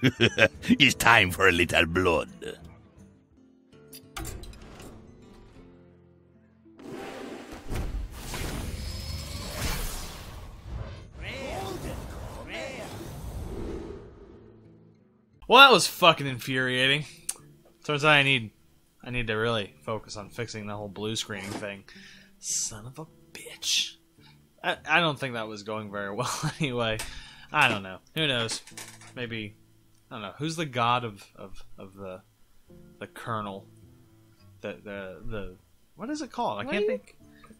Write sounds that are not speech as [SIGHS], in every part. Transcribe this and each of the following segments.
[LAUGHS] it's time for a little blood. Well, that was fucking infuriating. Turns out I need, I need to really focus on fixing the whole blue screening thing. Son of a bitch. I, I don't think that was going very [LAUGHS] well anyway. I don't know. Who knows? Maybe I don't know. Who's the god of of, of the the kernel? The the the what is it called? I What can't you- think.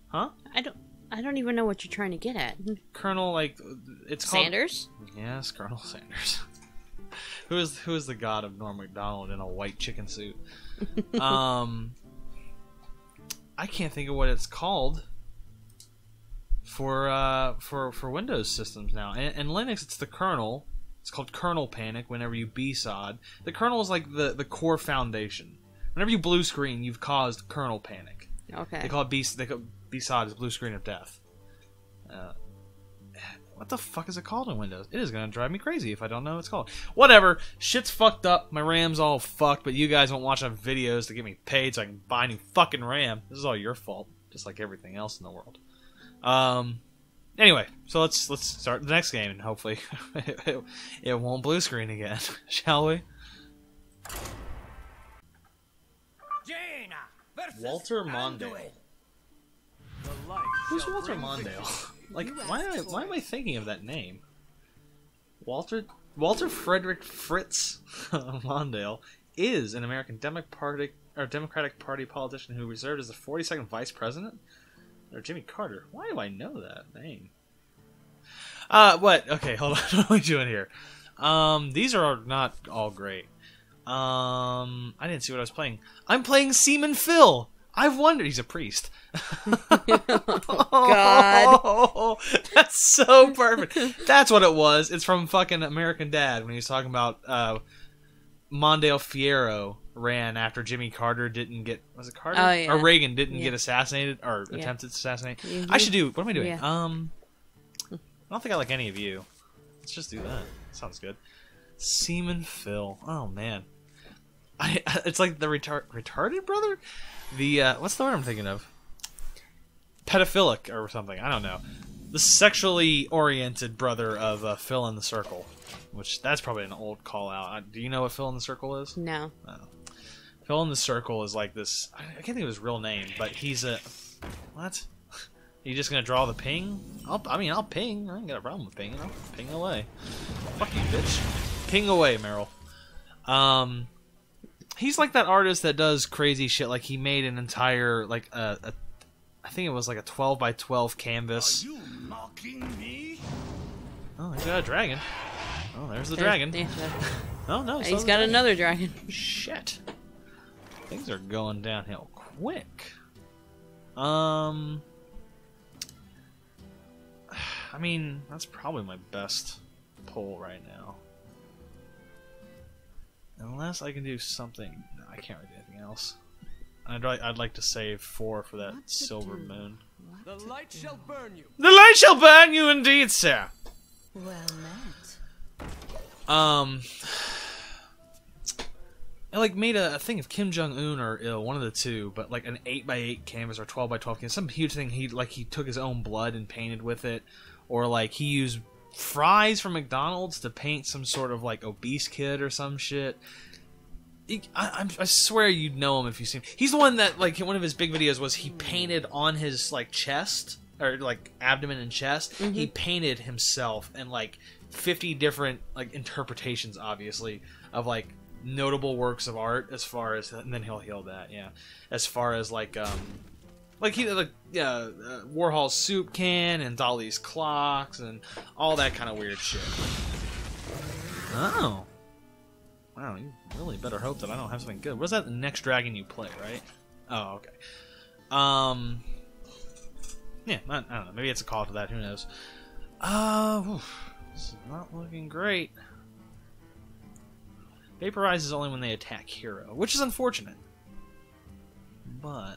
Huh? I don't. I don't even know what you're trying to get at. Colonel like it's called Sanders. Yes, Colonel Sanders. [LAUGHS] who is who is the god of Norm Macdonald in a white chicken suit? [LAUGHS] um, I can't think of what it's called for uh for for Windows systems now. And, and Linux, it's the kernel. It's called kernel panic. Whenever you BSOD, the kernel is like the the core foundation. Whenever you blue screen, you've caused kernel panic. Okay. They call it B. They call BSOD is blue screen of death. Uh, what the fuck is it called in Windows? It is gonna drive me crazy if I don't know what it's called. Whatever. Shit's fucked up. My RAM's all fucked, but you guys won't watch on videos to get me paid so I can buy new fucking RAM. This is all your fault, just like everything else in the world. Um. Anyway, so let's let's start the next game and hopefully it, [LAUGHS] it won't blue screen again, [LAUGHS] shall we? Walter Mondale. Who's Walter Mondale? [LAUGHS] Like, why am I, why am I thinking of that name? Walter Walter Frederick Fritz Mondale is an American Democratic or Democratic Party politician who served as the 42nd Vice President. Or Jimmy Carter. Why do I know that name? Uh, what? Okay, hold on. [LAUGHS] what are we doing here? Um, these are not all great. Um, I didn't see what I was playing. I'm playing Seaman Phil. I've wondered. He's a priest. [LAUGHS] God. [LAUGHS] that's so perfect. That's what it was. It's from fucking American Dad when he was talking about uh, Mondale Ferraro ran after Jimmy Carter didn't get was it Carter Oh, yeah. or Reagan didn't Yeah. get assassinated or Yeah. attempted to assassinate. Mhm. I should do. What am I doing? Um, I don't think I like any of you. Let's just do that. Sounds good. Seaman Phil. Oh man, [LAUGHS] I it's like the retard retarded brother. The uh, what's the word I'm thinking of? Pedophilic or something. I don't know. The sexually oriented brother of uh, Phil in the Circle, which that's probably an old call out. Uh, Do you know what Phil in the Circle is? No. Phil in the Circle is like this. I I can't think of his real name, but he's a what? [LAUGHS] Are You just gonna draw the ping? I'll, I mean, I'll ping. I ain't got a problem with pinging. I'll ping away. Fuck you, bitch. Ping away, Meryl. Um, he's like that artist that does crazy shit. Like he made an entire like a, a I think it was like a twelve by twelve canvas. Are You mocking me? Oh, he's got a dragon. Oh, there's the There's- dragon. yeah, there- [LAUGHS] Oh no, he's got dragon. another dragon. Shit. Things are going downhill quick. Um [SIGHS] I mean, that's probably my best pull right now. Unless I can do something. No, I can't really do anything else. I'd, li- I'd like to save four for that What silver do? moon. The light shall burn you. The light shall burn you indeed, sir! Well met. Um, Like made a, a thing of Kim Jong Un or uh, one of the two, but like an eight by eight canvas or twelve by twelve canvas, some huge thing. He like he took his own blood and painted with it, or like he used fries from McDonald's to paint some sort of like obese kid or some shit. He- I, I swear you'd know him if you see him. He's the one that like one of his big videos was he painted on his like chest or like abdomen and chest. He painted himself and like 50 different like interpretations, obviously, of like notable works of art as far as and then he'll heal that yeah. As far as like um like he like yeah uh, warhol's soup can and dali's clocks and all that kind of weird shit. Oh. Wow you really better hope that i don't have something good. What's that the next dragon you play right? Oh okay. Um yeah I, I don't know maybe it's a call to that who knows. Uh this is not looking great Vaporize is only when they attack hero, which is unfortunate. But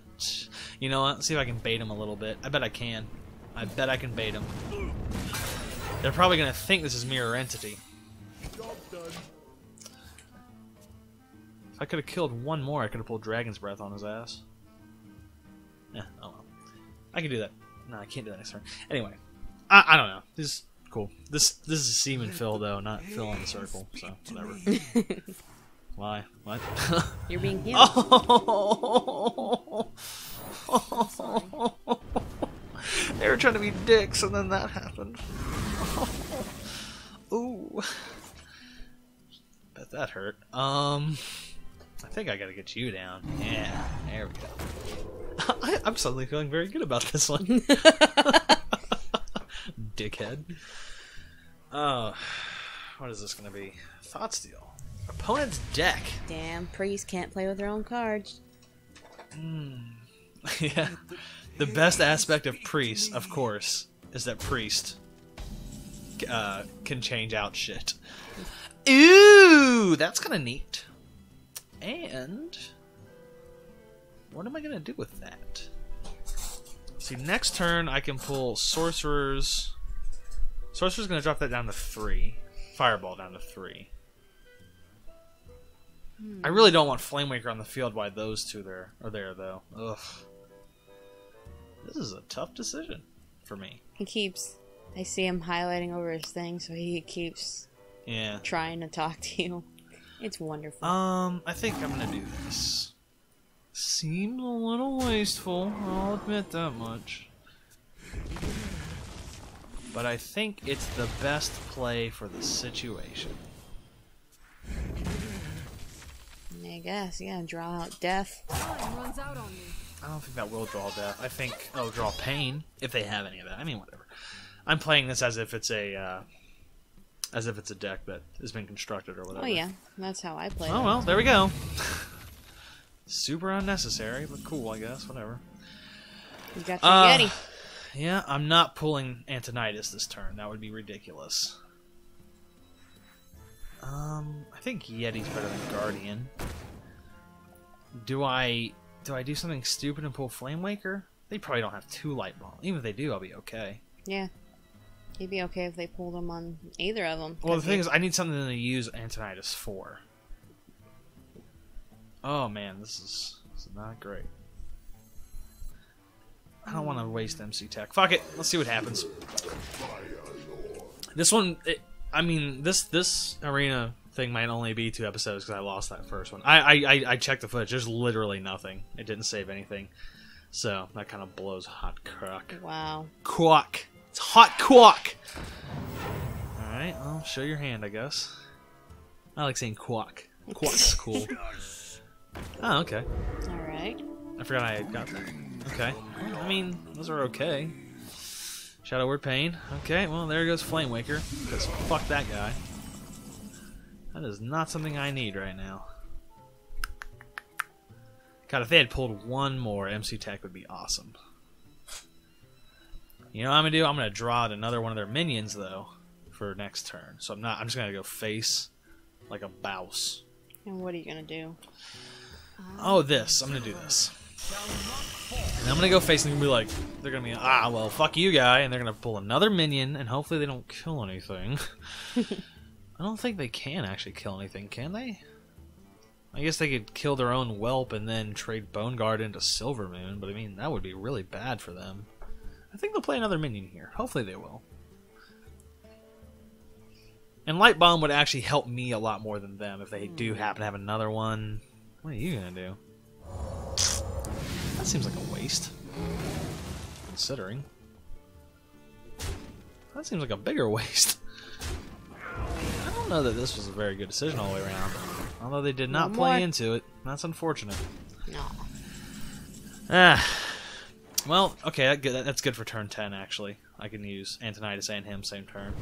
you know what? Let's see if I can bait him a little bit. I bet I can. I bet I can bait him. They're probably gonna think this is mirror entity. If I could have killed one more. I could have pulled Dragon's Breath on his ass. Yeah, oh well. I can do that. No, I can't do that next turn. Anyway, I, I don't know. This is cool. This this is Seaman Phil though, not Phil on the circle. So whatever. [LAUGHS] Why? What? [LAUGHS] You're being healed. [LAUGHS] oh. they were trying to be dicks, and then that happened. Ooh. Bet that hurt. Um, I think I gotta get you down. Yeah, there we go. I, I'm suddenly feeling very good about this one. Dickhead. Oh, what is this gonna be? Thought steal. Opponent's deck. Damn, priests can't play with their own cards. [LAUGHS] yeah. The best aspect of priest, of course, is that priest uh, can change out shit. Ooh, that's kind of neat. And what am I gonna do with that? See, next turn I can pull sorcerers. Sorcerer's gonna drop that down to three. Fireball down to three. I really don't want Flamewaker on the field while those two there are there though. Ugh. This is a tough decision for me. He keeps. I see him highlighting over his thing, so he keeps Yeah. trying to talk to you. It's wonderful. Um, I think I'm gonna do this. Seems a little wasteful, I'll admit that much. But I think it's the best play for the situation. I guess yeah, draw out death. Time runs out on me. I don't think that will draw death. I think it'll draw pain if they have any of that. I mean whatever. I'm playing this as if it's a uh, as if it's a deck that has been constructed or whatever. Oh yeah, that's how I play. It. Oh well, there we go. [LAUGHS] Super unnecessary, but cool, I guess. Whatever. You got your Uh, Yeti. Yeah, I'm not pulling Antonidas this turn. That would be ridiculous. Um, I think Yeti's better than Guardian. Do I do I do something stupid and pull Flame Waker? They probably don't have two Light Ball. Even if they do, I'll be okay. Yeah. You'd be okay if they pulled them on either of them. Well, the thing is, I need something to use Antonidas for. Oh man, this is, this is not great. I don't want to waste MC Tech. Fuck it. Let's see what happens. This one, it, I mean, this this arena thing might only be two episodes because I lost that first one. I, I I I checked the footage. There's literally nothing. It didn't save anything. So that kind of blows hot crock. Wow. Quack. It's hot quack. Alright, well, show your hand, I guess. I like saying quack. Quack's cool. [LAUGHS] oh, okay. All right. I forgot I got that. Okay. Well, I mean, those are okay. Shadow Word Pain. Okay, well, there goes Flame Waker. Because fuck that guy. That is not something I need right now. God, if they had pulled one more, MC Tech would be awesome. You know what I'm gonna do? I'm gonna draw out another one of their minions though for next turn. So I'm not. I'm just gonna go face like a bouse. And what are you gonna do? Oh, this. I'm gonna do this. And I'm gonna go face and be like, they're gonna be ah well fuck you guy, and they're gonna pull another minion, and hopefully they don't kill anything. [LAUGHS] I don't think they can actually kill anything, can they? I guess they could kill their own whelp and then trade Bone Guard into Silver Moon, but I mean that would be really bad for them. I think they'll play another minion here. Hopefully they will. And Light Bomb would actually help me a lot more than them if they do happen to have another one. What are you gonna do? That seems like a waste. Considering. That seems like a bigger [LAUGHS] waste. I don't know that this was a very good decision all the way around. Although they did not play more. into it. That's unfortunate. No. Ah. Well, okay, that's good for turn 10, actually. I can use Antonidas and him same turn.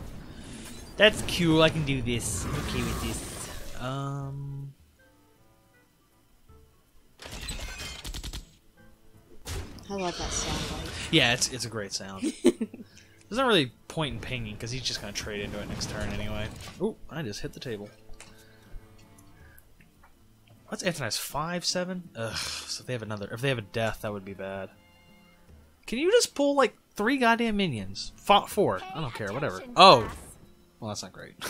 That's cool, I can do this. I'm okay with this. Um... I love that sound bite. Yeah, it's, it's a great sound. [LAUGHS] There's not really point in pinging, because he's just going to trade into it next turn anyway. Ooh, I just hit the table. What's Antonidas? 5, 7? Ugh, so if they have another... If they have a death, that would be bad. Can you just pull, like, three goddamn minions? F- four. I don't care, whatever. Oh! Well, that's not great. [LAUGHS]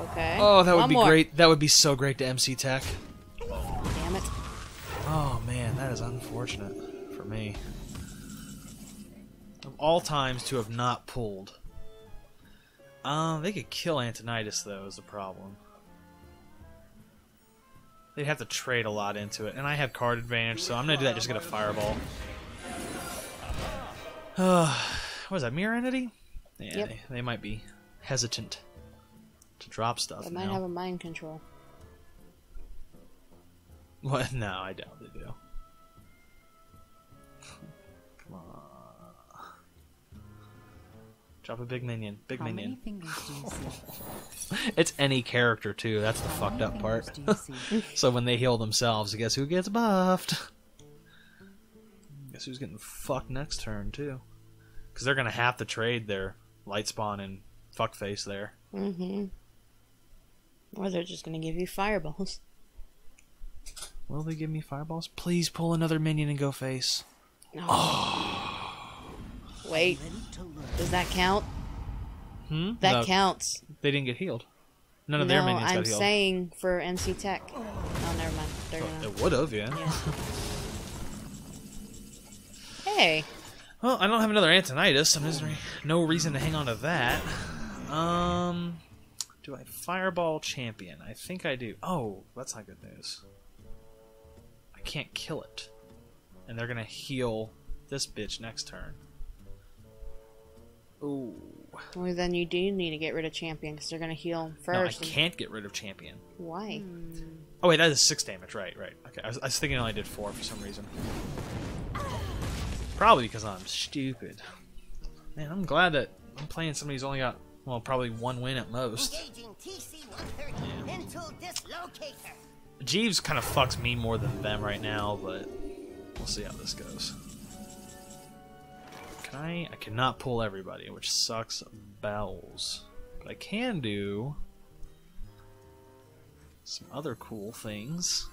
Okay. Oh, that would One be more. great. That would be so great to MC Tech. Damn it. Oh man, that is unfortunate for me. Of all times to have not pulled. Um, they could kill Antonidas though is the problem. They'd have to trade a lot into it, and I have card advantage, so I'm gonna do that. Just get a fireball. Uh, [SIGHS] what is that? Mirror entity? Yeah, Yep. they, they might be hesitant to drop stuff. They might now. have a mind control. [LAUGHS] What? No, I doubt they do. Come on. Drop a big minion. Big How many minion. fingers do you see? [LAUGHS] It's any character too. That's the How fucked up part. fingers do you see? [LAUGHS] so when they heal themselves, guess who gets buffed? Guess who's getting fucked next turn too? Because they're gonna have to trade their light spawn and fuckface there. Mm-hmm. Or they're just gonna give you fireballs. Will they give me fireballs? Please pull another minion and go face. oh Wait, does that count? Hmm. That No, counts. They didn't get healed. None of no, their minions I'm got healed. saying for MC Tech. Oh, never mind. They're gonna. It would have, yeah. Yeah. Hey, Well, I don't have another Antonidas, there's no reason to hang on to that. Um, do I Fireball Champion? I think I do. Oh, that's not good news. I can't kill it. And they're gonna heal this bitch next turn. Ooh. well then you do need to get rid of champion because they're gonna heal first. No, I can't get rid of Champion. Why? Hmm. Oh, wait, that is six damage, right, right. Okay, I was, I was thinking I only did four for some reason. Probably because I'm stupid. Man, I'm glad that I'm playing somebody who's only got, well, probably one win at most. Engaging TC-130 into dislocator. Jeeves kind of fucks me more than them right now, but we'll see how this goes. Can I? I cannot pull everybody, which sucks bells. But I can do some other cool things.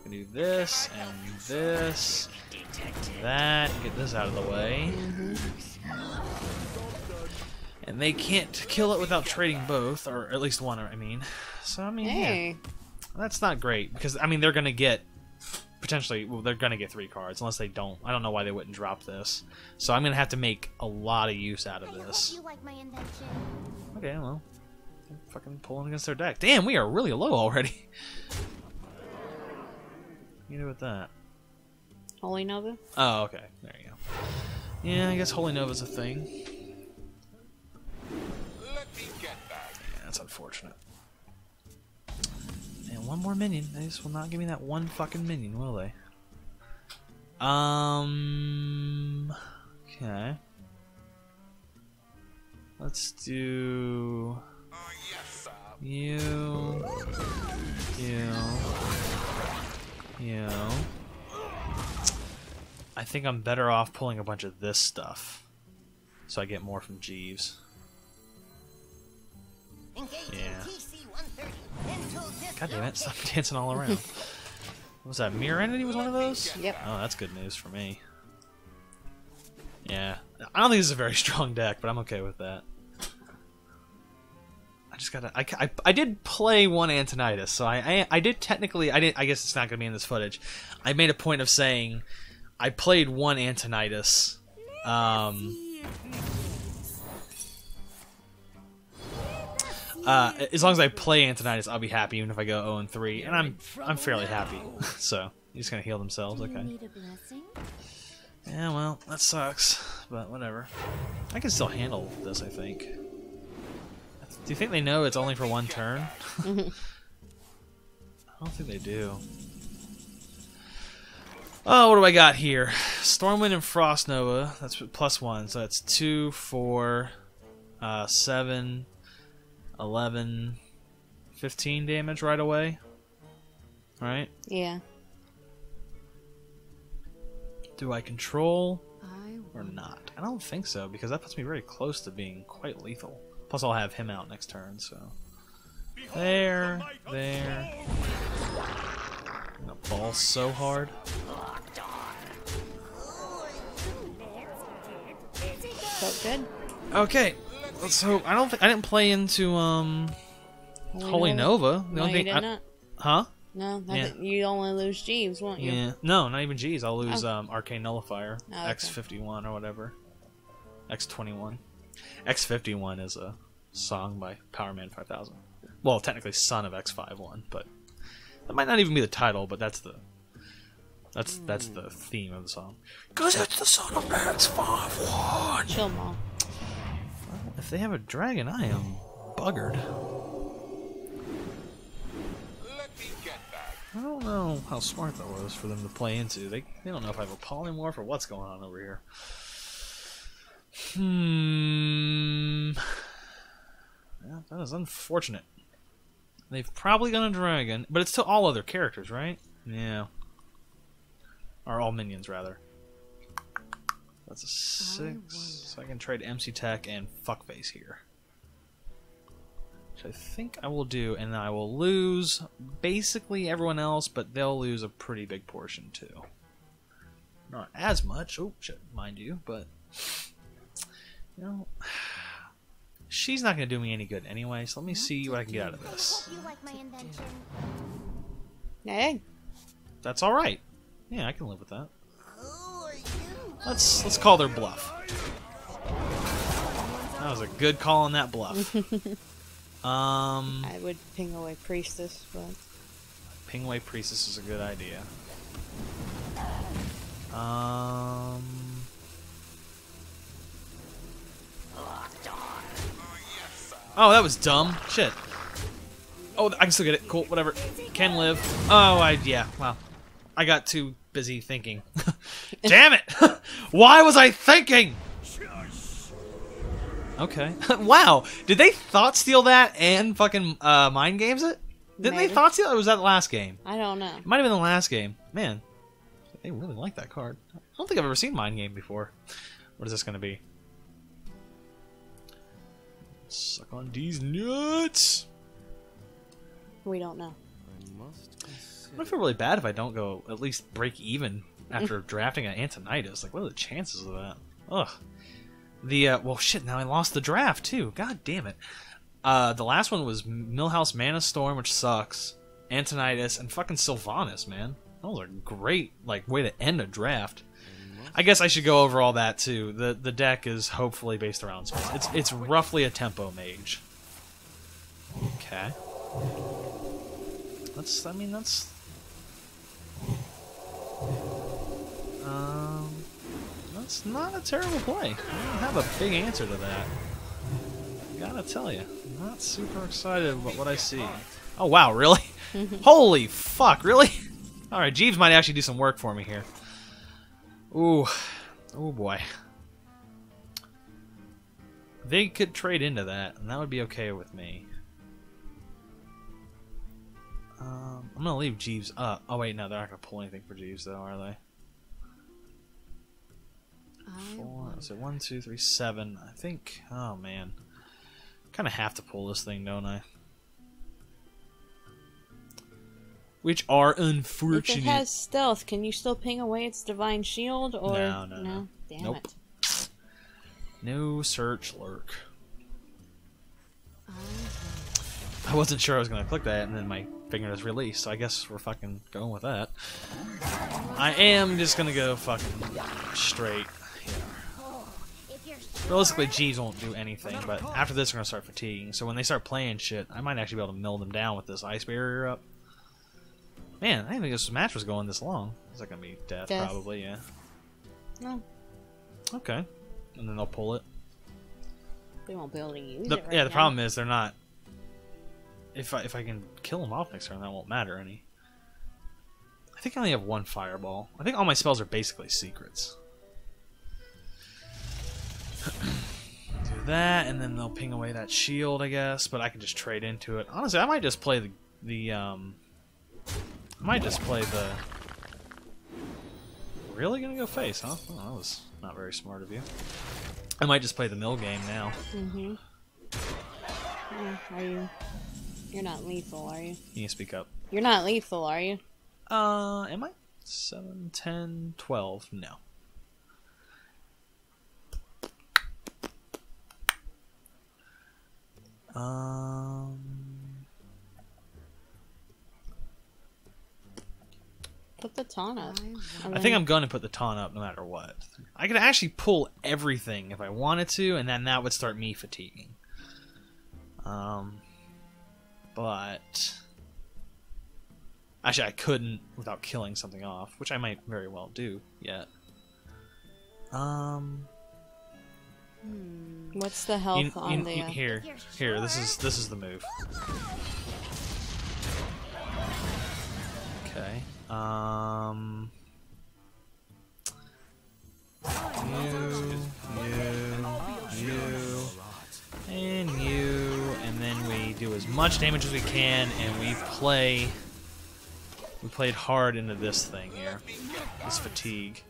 I can do this and this, that, get this out of the way. And they can't kill it without trading both, or at least one, I mean. So, I mean, yeah. Hey, That's not great because I mean they're gonna get potentially well they're gonna get three cards unless they don't. I don't know why they wouldn't drop this. So I'm gonna have to make a lot of use out of I hope this. you like my invention. Okay, well, I'm fucking pulling against their deck. Damn, we are really low already. [LAUGHS] you do with that? Holy Nova. Oh, okay. There you go. Yeah, I guess Holy Nova's a thing. Yeah, that's unfortunate. One more minion. They just will not give me that one fucking minion, will they? Um. Okay. Let's do. You. You. You. I think I'm better off pulling a bunch of this stuff. So I get more from Jeeves. Engaging Yeah. TC-130 into dislocator. God damn it, stop dancing all around. What [LAUGHS] was that Mirror Entity was one of those? Yep. Oh, that's good news for me. Yeah. I don't think this is a very [LAUGHS] strong deck, but I'm okay with that. I just gotta. I, I, I did play one Antonidas, so I, I I did technically. I did. I guess it's not gonna be in this footage. I made a point of saying I played one Antonidas. Um, uh, as long as I play Antonidas, I'll be happy, even if I go 0 and 3, and I'm I'm fairly happy. [LAUGHS] so you're gonna heal themselves, okay? Need a blessing? Yeah, well, that sucks, but whatever. I can still handle this, I think. Do you think they know it's only for one turn? [LAUGHS] I don't think they do. Oh, what do I got here? Stormwind and Frost Nova. That's plus one, so that's two, four, uh, seven, eleven, fifteen damage right away. Right? Yeah. Do I control I or not? I don't think so because that puts me very close to being quite lethal. Plus, I'll have him out next turn, so there, there. I'm gonna ball so hard. Felt good. Okay, let's. I don't think I didn't play into um Holy Nova. The No, only you thing, did I- not. huh? No, Yeah. you only lose Jeeves, won't you? Yeah. No, not even G's. I'll lose Oh. um, Arcane Nullifier, Oh, okay. X51 or whatever. X21. X51 is a song by Power Man 5000. Well, technically son of X51, but that might not even be the title, but that's the that's that's the theme of the song. Cuz it's the son of X51. Chill, mom. They have a dragon, I am buggered. I don't know how smart that was for them to play into. They, they don't know if I have a polymorph or what's going on over here. Hmm. Yeah, that is unfortunate. They've probably got a dragon, but it's to all other characters, right? Yeah. Or all minions, rather. That's a six. So I can trade MC Tech and Fuckface here. Which I think I will do, and I will lose basically everyone else, but they'll lose a pretty big portion too. Not as much, oh shit, mind you, but you know, she's not going to do me any good anyway. So let me see what I can get out of this. Hope you like my invention. Hey, That's all right. Yeah, I can live with that. Who are you? Let's let's call their bluff. That was a good call on that bluff. [LAUGHS] um, I would ping away Priestess, but ping away Priestess is a good idea. Um. Oh, that was dumb. Shit. Oh, I can still get it. Cool, whatever. Can live. Oh, I yeah. Wow. I got too busy thinking. [LAUGHS] Damn it! [LAUGHS] Why was I thinking? Okay. [LAUGHS] wow. Did they thought steal that and fucking uh, mind games it? Didn't they thought steal it? Or was that the last game? I don't know. It might have been the last game. Man, they really like that card. I don't think I've ever seen Mind Game before. What is this going to be? Suck on these nuts. We don't know. I feel really bad if I don't go at least break even after [LAUGHS] drafting an Antonidas. Like, what are the chances of that? Ugh. The uh, well, shit. Now I lost the draft too. God damn it. Uh, the last one was Millhouse Mana Storm, which sucks. Antonidas and fucking Sylvanas, man. Those are great, like way to end a draft. I guess I should go over all that too. The the deck is hopefully based around spells. It's it's roughly a tempo mage. Okay. That's I mean that's um that's not a terrible play. I don't have a big answer to that. Gotta tell you, I'm not super excited about what I see. Oh wow, really? [LAUGHS] Holy fuck, really? All right, Jeeves might actually do some work for me here. Ooh, oh boy. They could trade into that, and that would be okay with me. Um, I'm gonna leave Jeeves up. Oh wait, no, they're not gonna pull anything for Jeeves though, are they? Four. Is it one, two, three, seven? I think. Oh man, kind of have to pull this thing, don't I? Which are unfortunate. If it has stealth, can you still ping away its divine shield? Or No, no, no. Damn Nope. it. No search lurk. I wasn't sure I was gonna click that, and then my finger is released. So I guess we're fucking going with that. I am just gonna go fucking straight. here. Realistically, Jeeves won't do anything, but after this, we're gonna start fatiguing. So when they start playing shit, I might actually be able to mill them down with this ice barrier up. Man, I didn't think this match was going this long. Is that gonna be death? Death. Probably, yeah. No, Okay, and then they'll pull it. we won't be able to use The, it. Right yeah, the now. problem is they're not. If I if I can kill him off next turn, that won't matter any. I think I only have one fireball. I think all my spells are basically secrets. [CLEARS THROAT] Do that, and then they'll ping away that shield, I guess. But I can just trade into it. Honestly, I might just play the the um. I might just play the. Really gonna go face, huh? Oh, that was not very smart of you. I might just play the mill game now. Mm-hmm. Yeah, are you? You're not lethal, are you? You need to speak up. You're not lethal, are you? Uh, am I? 7, 10, 12. No. Um. Put the ton up. I think I'm going to put the ton up no matter what. I could actually pull everything if I wanted to, and then that would start me fatiguing. Um but actually, I couldn't without killing something off, which I might very well do yet. Um, What's the health you- on you- the? you- here, here. This is this is the move. Okay. Um. You, you, you, and you, and then we do as much damage as we can, and we play. We played hard into this thing here, this fatigue.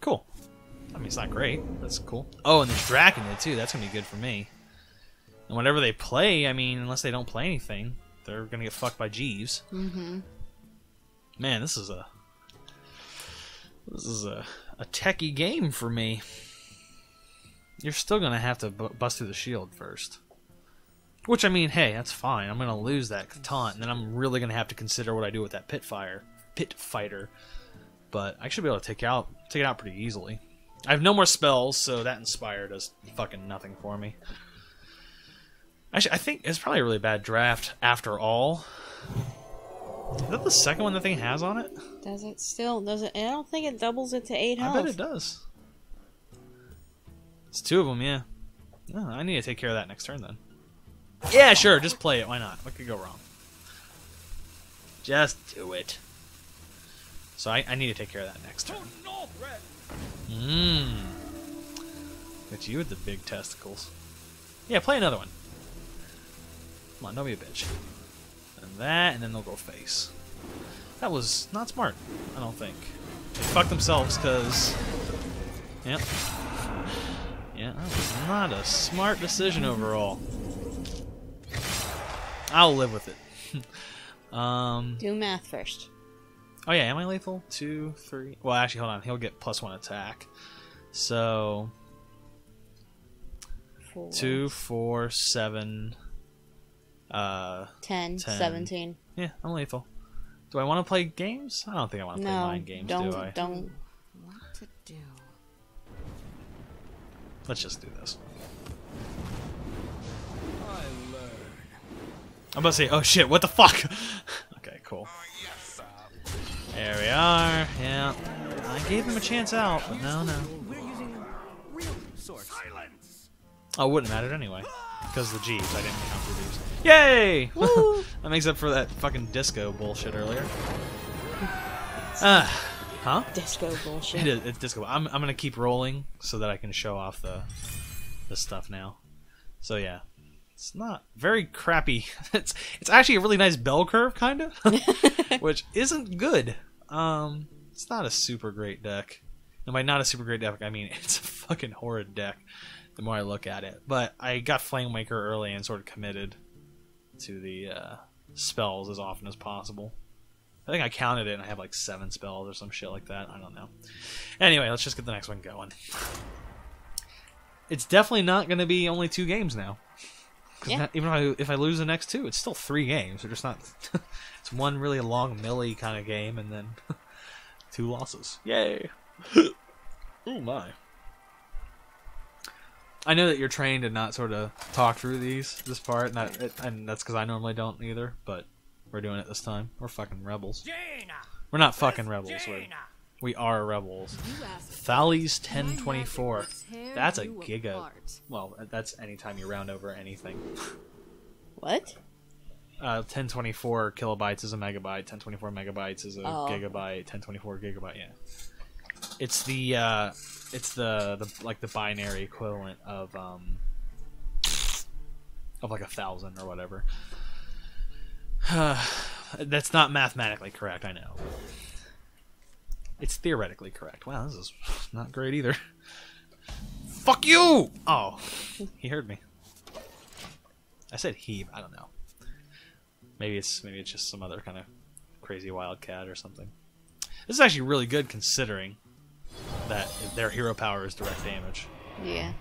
Cool. I mean, it's not great. That's cool. Oh, and there's Draconid too. That's gonna be good for me. And whenever they play, I mean, unless they don't play anything, they're gonna get fucked by Jeeves. Mm-hmm. Man, this is a this is a a techie game for me. You're still gonna have to bu- bust through the shield first. Which I mean, hey, that's fine. I'm gonna lose that taunt, and then I'm really gonna have to consider what I do with that pit fire, pit fighter. But I should be able to take out take it out pretty easily. I have no more spells, so that inspire does fucking nothing for me. Actually, I think it's probably a really bad draft after all. Is that the second one the thing has on it? Does it still? Does it? I don't think it doubles it to eight I bet it does. It's two of them, yeah. Oh, I need to take care of that next turn then. Yeah, sure, just play it. Why not? What could go wrong? Just do it. So I, I need to take care of that next turn. Mmm. It's you with the big testicles. Yeah, play another one. Come on, don't be a bitch. And that, and then they'll go face. That was not smart, I don't think. They fucked themselves because. Yep. Yeah, that was not a smart decision overall. I'll live with it. [LAUGHS] um. Do math first. Oh yeah, am I lethal? Two, three. Well, actually, hold on. He'll get plus one attack. So Two, four, seven. Uh, 10, 10. 17. yeah, I'm lethal. Do I want to play games? I don't think I want to play No, mind games, don't, do I? don't. Let's just do this. I learn. I'm about to say, oh shit, what the fuck? [LAUGHS] okay, cool. There we are. Yeah, I gave him a chance out, but no, no. We're using real swords. Silence. Oh, it wouldn't have mattered anyway. Because the G's, I didn't count the G's. Yay! [LAUGHS] Woo! that makes up for that fucking disco bullshit earlier. [LAUGHS] Ah, huh? Disco bullshit. [LAUGHS] It is, it's disco. I'm, I'm gonna keep rolling so that I can show off the the stuff now. So yeah, it's not very crappy. [LAUGHS] It's it's actually a really nice bell curve, kind of, [LAUGHS] which isn't good. Um, it's not a super great deck. And by not a super great deck, I mean it's a fucking horrid deck. The more I look at it, but I got Flamewaker early and sort of committed to the uh, spells as often as possible. I think I counted it and I have like seven spells or some shit like that. I don't know. Anyway, let's just get the next one going. It's definitely not going to be only two games now. Yeah. not- even if I, if I lose the next two, it's still three games. They're just not. [LAUGHS] it's one really long millie kind of game and then [LAUGHS] two losses. Yay! [LAUGHS] oh my. I know that you're trained to not sort of talk through these this part, and, that, and that's because I normally don't either. But we're doing it this time. We're fucking rebels. Jaina. We're not fucking rebels. We're, we are rebels. You Thales 1024. That's a you giga. apart. Well, that's anytime you round over anything. What? Uh, 1024 kilobytes is a megabyte. 1024 megabytes is a Oh. gigabyte. 1024 gigabyte. Yeah. It's the uh, it's the the like the binary equivalent of um of like a thousand or whatever. [SIGHS] That's not mathematically correct. I know. It's theoretically correct. Wow, this is not great either. [LAUGHS] Fuck you! Oh, he heard me. I said he. but I don't know. Maybe it's maybe it's just some other kind of crazy wildcat or something. This is actually really good considering that their hero power is direct damage. Yeah.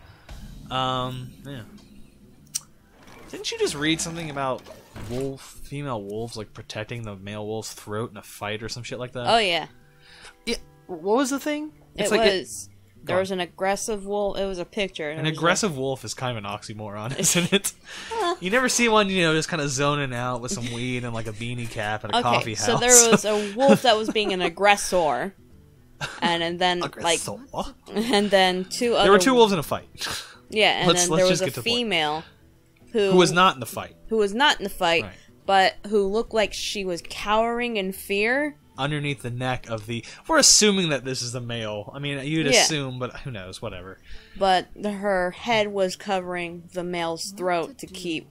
Um, yeah. Didn't you just read something about wolf, female wolves like protecting the male wolf's throat in a fight or some shit like that. Oh yeah, yeah. What was the thing? it like was. there was an aggressive wolf. It was a picture. An It aggressive wolf is kind of an oxymoron, [LAUGHS] [LAUGHS] isn't it? you never see one, you know, just kind of zoning out with some weed and like a beanie cap and a like- coffee okay, house. so there was a wolf that was being an [LAUGHS] aggressor, and and then like and then two other. there were two wolves in a fight. Yeah, and Let's- then let's there was a get to the female who Who was not in the fight? who was not in the fight, Right. but who looked like she was cowering in fear. Underneath the neck of the. We're assuming that this is the male. I mean, you'd Yeah. assume, but who knows? Whatever. But the, her head was covering the male's throat to keep.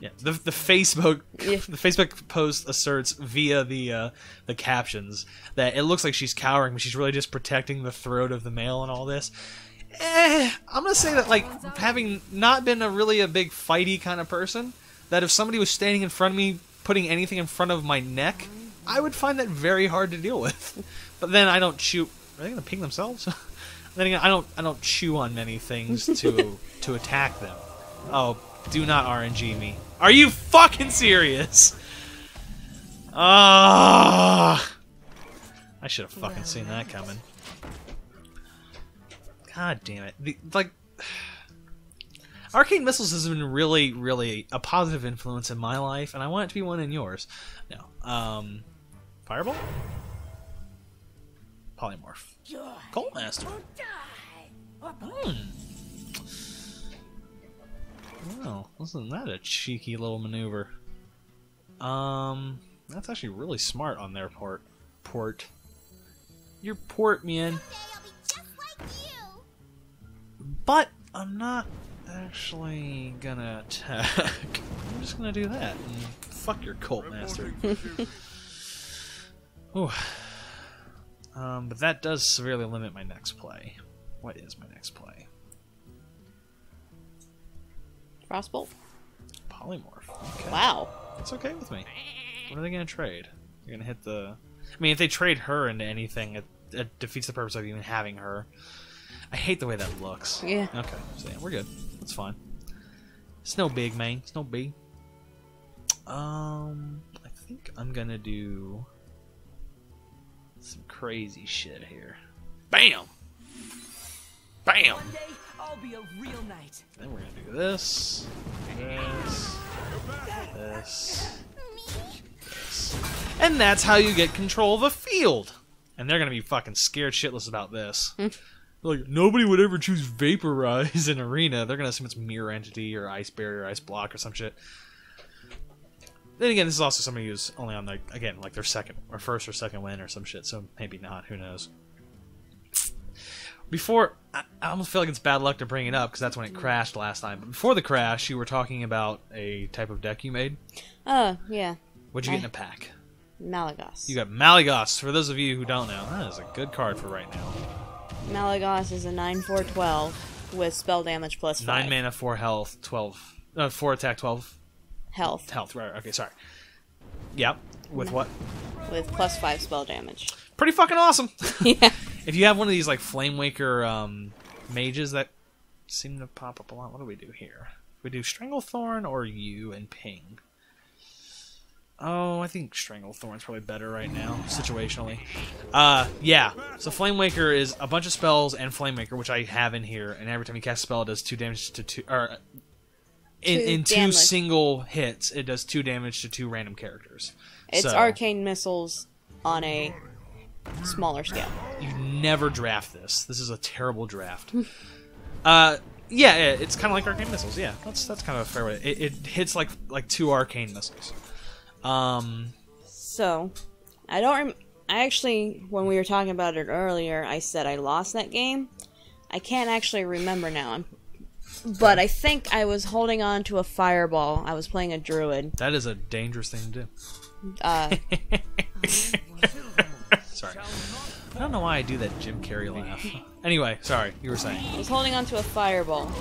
Yeah, the the Facebook Yeah. [LAUGHS] the Facebook post asserts via the uh, the captions that it looks like she's cowering, but she's really just protecting the throat of the male and all this. Eh, I'm gonna say that like having not been a really a big fighty kind of person, that if somebody was standing in front of me putting anything in front of my neck, I would find that very hard to deal with. [LAUGHS] But then I don't chew. Are they gonna ping themselves? [LAUGHS] then again, I don't I don't chew on many things to [LAUGHS] to attack them. Oh, do not RNG me. Are you fucking serious? Ah! I should have fucking seen that coming. God damn it. The, like [SIGHS] Arcane Missiles has been really, really a positive influence in my life, and I want it to be one in yours. No. Um Fireball? Polymorph. Cult Master. Hmm. Well, wasn't that a cheeky little maneuver? Um, that's actually really smart on their part. Port. You're port, man. Like you. But I'm not actually gonna attack. I'm just gonna do that. And fuck your cult master. Ooh. [LAUGHS] Um, but that does severely limit my next play. What is my next play? Frostbolt. Polymorph. Okay. Wow. It's okay with me. What are they going to trade? They're going to hit the. I mean, if they trade her into anything, it, it defeats the purpose of even having her. I hate the way that looks. Yeah. Okay, so yeah, we're good. That's fine. It's no big, man. It's no big. Um, I think I'm gonna do some crazy shit here. Bam! Bam! One day, I'll be a real knight. Then we're gonna do this, this, this, this. And that's how you get control of a field. And they're gonna be fucking scared shitless about this. Like, nobody would ever choose Vaporize in Arena. They're gonna assume it's Mirror Entity or Ice Barrier, Ice Block, or some shit. Then again, this is also somebody who's only on like again like their second or first or second win or some shit. So maybe not. Who knows? Before, I, I almost feel like it's bad luck to bring it up because that's when it crashed last time. But before the crash, you were talking about a type of deck you made. Oh yeah, What'd you get in a pack? Malygos. You got Malygos. For those of you who don't know, that is a good card for right now. Malygos is a nine four twelve with spell damage plus five Nine mana, four health, twelve, uh, four attack, twelve health health. Right? Okay, sorry. Yep. With what? with plus five spell damage. Pretty fucking awesome. [LAUGHS] [LAUGHS] yeah. if you have one of these like Flame Waker um, mages that seem to pop up a lot, what do we do here? We do Stranglethorn or you and Ping. Oh, I think Stranglethorn's probably better right now, situationally. Uh, yeah. So Flame Waker is a bunch of spells and Flame Waker, which I have in here, and every time you cast a spell, it does two damage to two. Or in, Two in two damage. single hits, it does two damage to two random characters. It's So- arcane missiles on a smaller scale. You never draft this. This is a terrible draft. [LAUGHS] uh, yeah, it's kind of like arcane missiles. Yeah, that's that's kind of a fair way. It, it hits like like two arcane missiles. Um, So, I don't. Rem- I actually, when we were talking about it earlier, I said I lost that game. I can't actually remember now. I'm, but I think I was holding on to a fireball. I was playing a druid. that is a dangerous thing to do. Uh, [LAUGHS] Sorry, I don't know why I do that Jim Carrey laugh. [LAUGHS] Anyway, sorry, you were saying. I was holding on to a fireball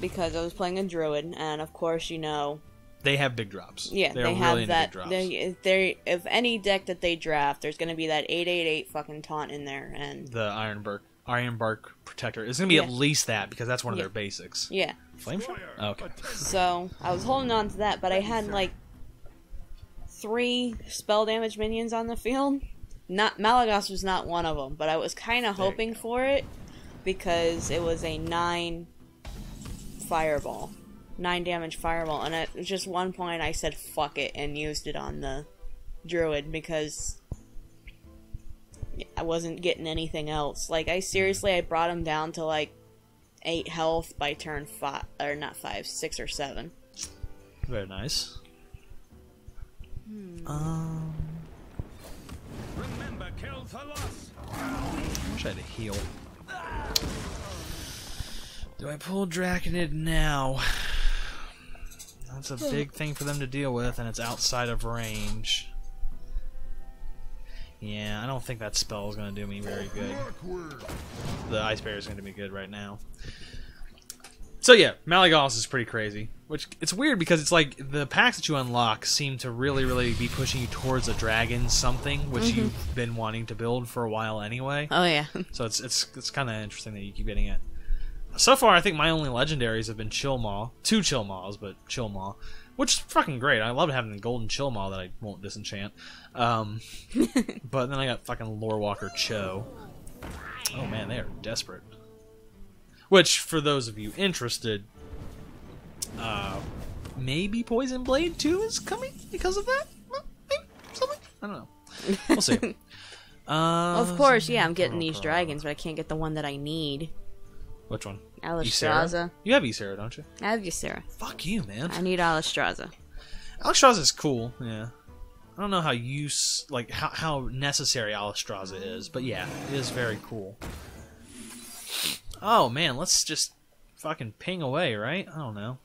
because I was playing a druid, and of course, you know, They have big drops. yeah, They're they really have into that. big drops. They, they, if any deck that they draft, there's going to be that eight eight eight fucking taunt in there, and The Iron Bark Iron Bark Protector is gonna be at least that because that's one of Yeah. their basics. yeah, Flame shot? Oh, okay. So I was holding on to that, but I had like three spell damage minions on the field. Not Malygos was not one of them, but I was kind of hoping for it because it was a nine fireball, nine damage fireball, and at just one point I said fuck it and used it on the druid because I wasn't getting anything else. Like I seriously, I brought him down to like eight health by turn five, or not five, six or seven. Very nice. Um, Remember, kill for loss. I wish I had a heal. Do I pull Draconid now? That's a big thing for them to deal with, and it's outside of range. Yeah, I don't think that spell is going to do me very good. The Ice Bear is going to be good right now. So yeah, Malygos is pretty crazy. Which it's weird because it's like the packs that you unlock seem to really, really be pushing you towards a dragon something, which mm-hmm. you've been wanting to build for a while anyway. Oh yeah, So it's it's it's kind of interesting that you keep getting it. So far, I think my only legendaries have been Chillmaw, two Chillmaws, but Chillmaw, which is fucking great. I love having the golden Chillmaw that I won't disenchant. Um, [LAUGHS] but then I got fucking Lorewalker Cho. Oh man, they are desperate. Which, for those of you interested, uh, maybe Poison Blade 2 is coming because of that? Maybe something? I don't know. We'll see. [LAUGHS] Uh, of course, yeah. I'm getting these dragons, but I can't get the one that I need. Which one? Alexstrasza. You have Ysera, don't you? I have Ysera. Fuck you, man. I need Alexstrasza. Alexstrasza is cool, yeah. I don't know how use like how, how necessary Alexstrasza is, but yeah, it is very cool. Oh man, let's just fucking ping away, right? I don't know.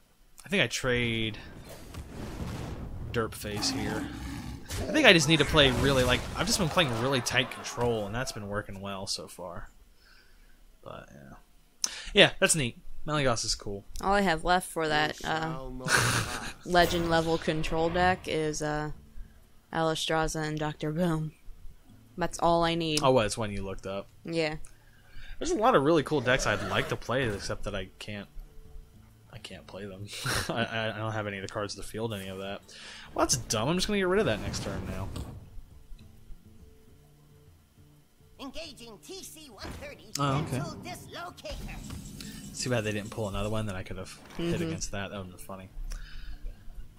I think I trade Derp Face here. I think I just need to play really like I've just been playing really tight control, and that's been working well so far. But yeah, yeah, that's neat. Malygos is cool. All I have left for that uh, [LAUGHS] legend level control deck is uh, Alexstrasza and Doctor Boom. That's all I need. Oh, what? It's when you looked up. Yeah. There's a lot of really cool decks I'd like to play, except that I can't. I can't play them. [LAUGHS] I, I I don't have any of the cards to field any of that. Well, that's dumb. I'm just gonna get rid of that next turn now. Engaging TC-130 Oh, okay. into dislocator. Too bad they didn't pull another one that I could have hit against that. That would have been funny.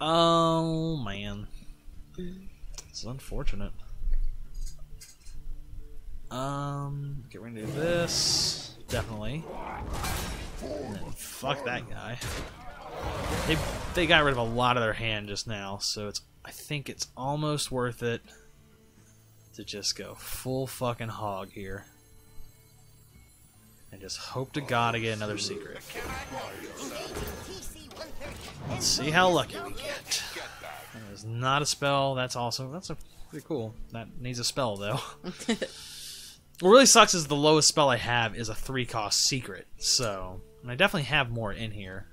Oh man, it's unfortunate. Um, get rid of this definitely. Then fuck that guy. They they got rid of a lot of their hand just now, so it's I think it's almost worth it to just go full fucking hog here. And just hope to God I get another secret. Let's see how lucky we get. That is not a spell. That's also that's a pretty cool. That needs a spell though. [LAUGHS] what really sucks is the lowest spell I have is a three cost secret. So and I definitely have more in here,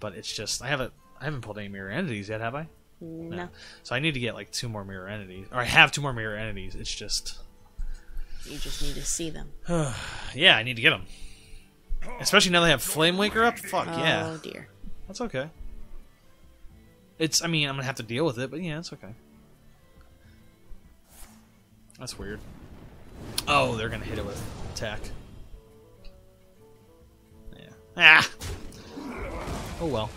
but it's just I haven't I haven't pulled any mirror entities yet, have I? No. So I need to get like two more mirror entities, or I have two more mirror entities. It's just You just need to see them. [SIGHS] yeah, I need to get them. Especially now they have Flamewaker up. Fuck yeah. Oh dear. That's okay. It's, I mean, I'm gonna have to deal with it, but yeah, it's okay. That's weird. Oh, they're gonna hit it with attack. Yeah. Ah! Oh well.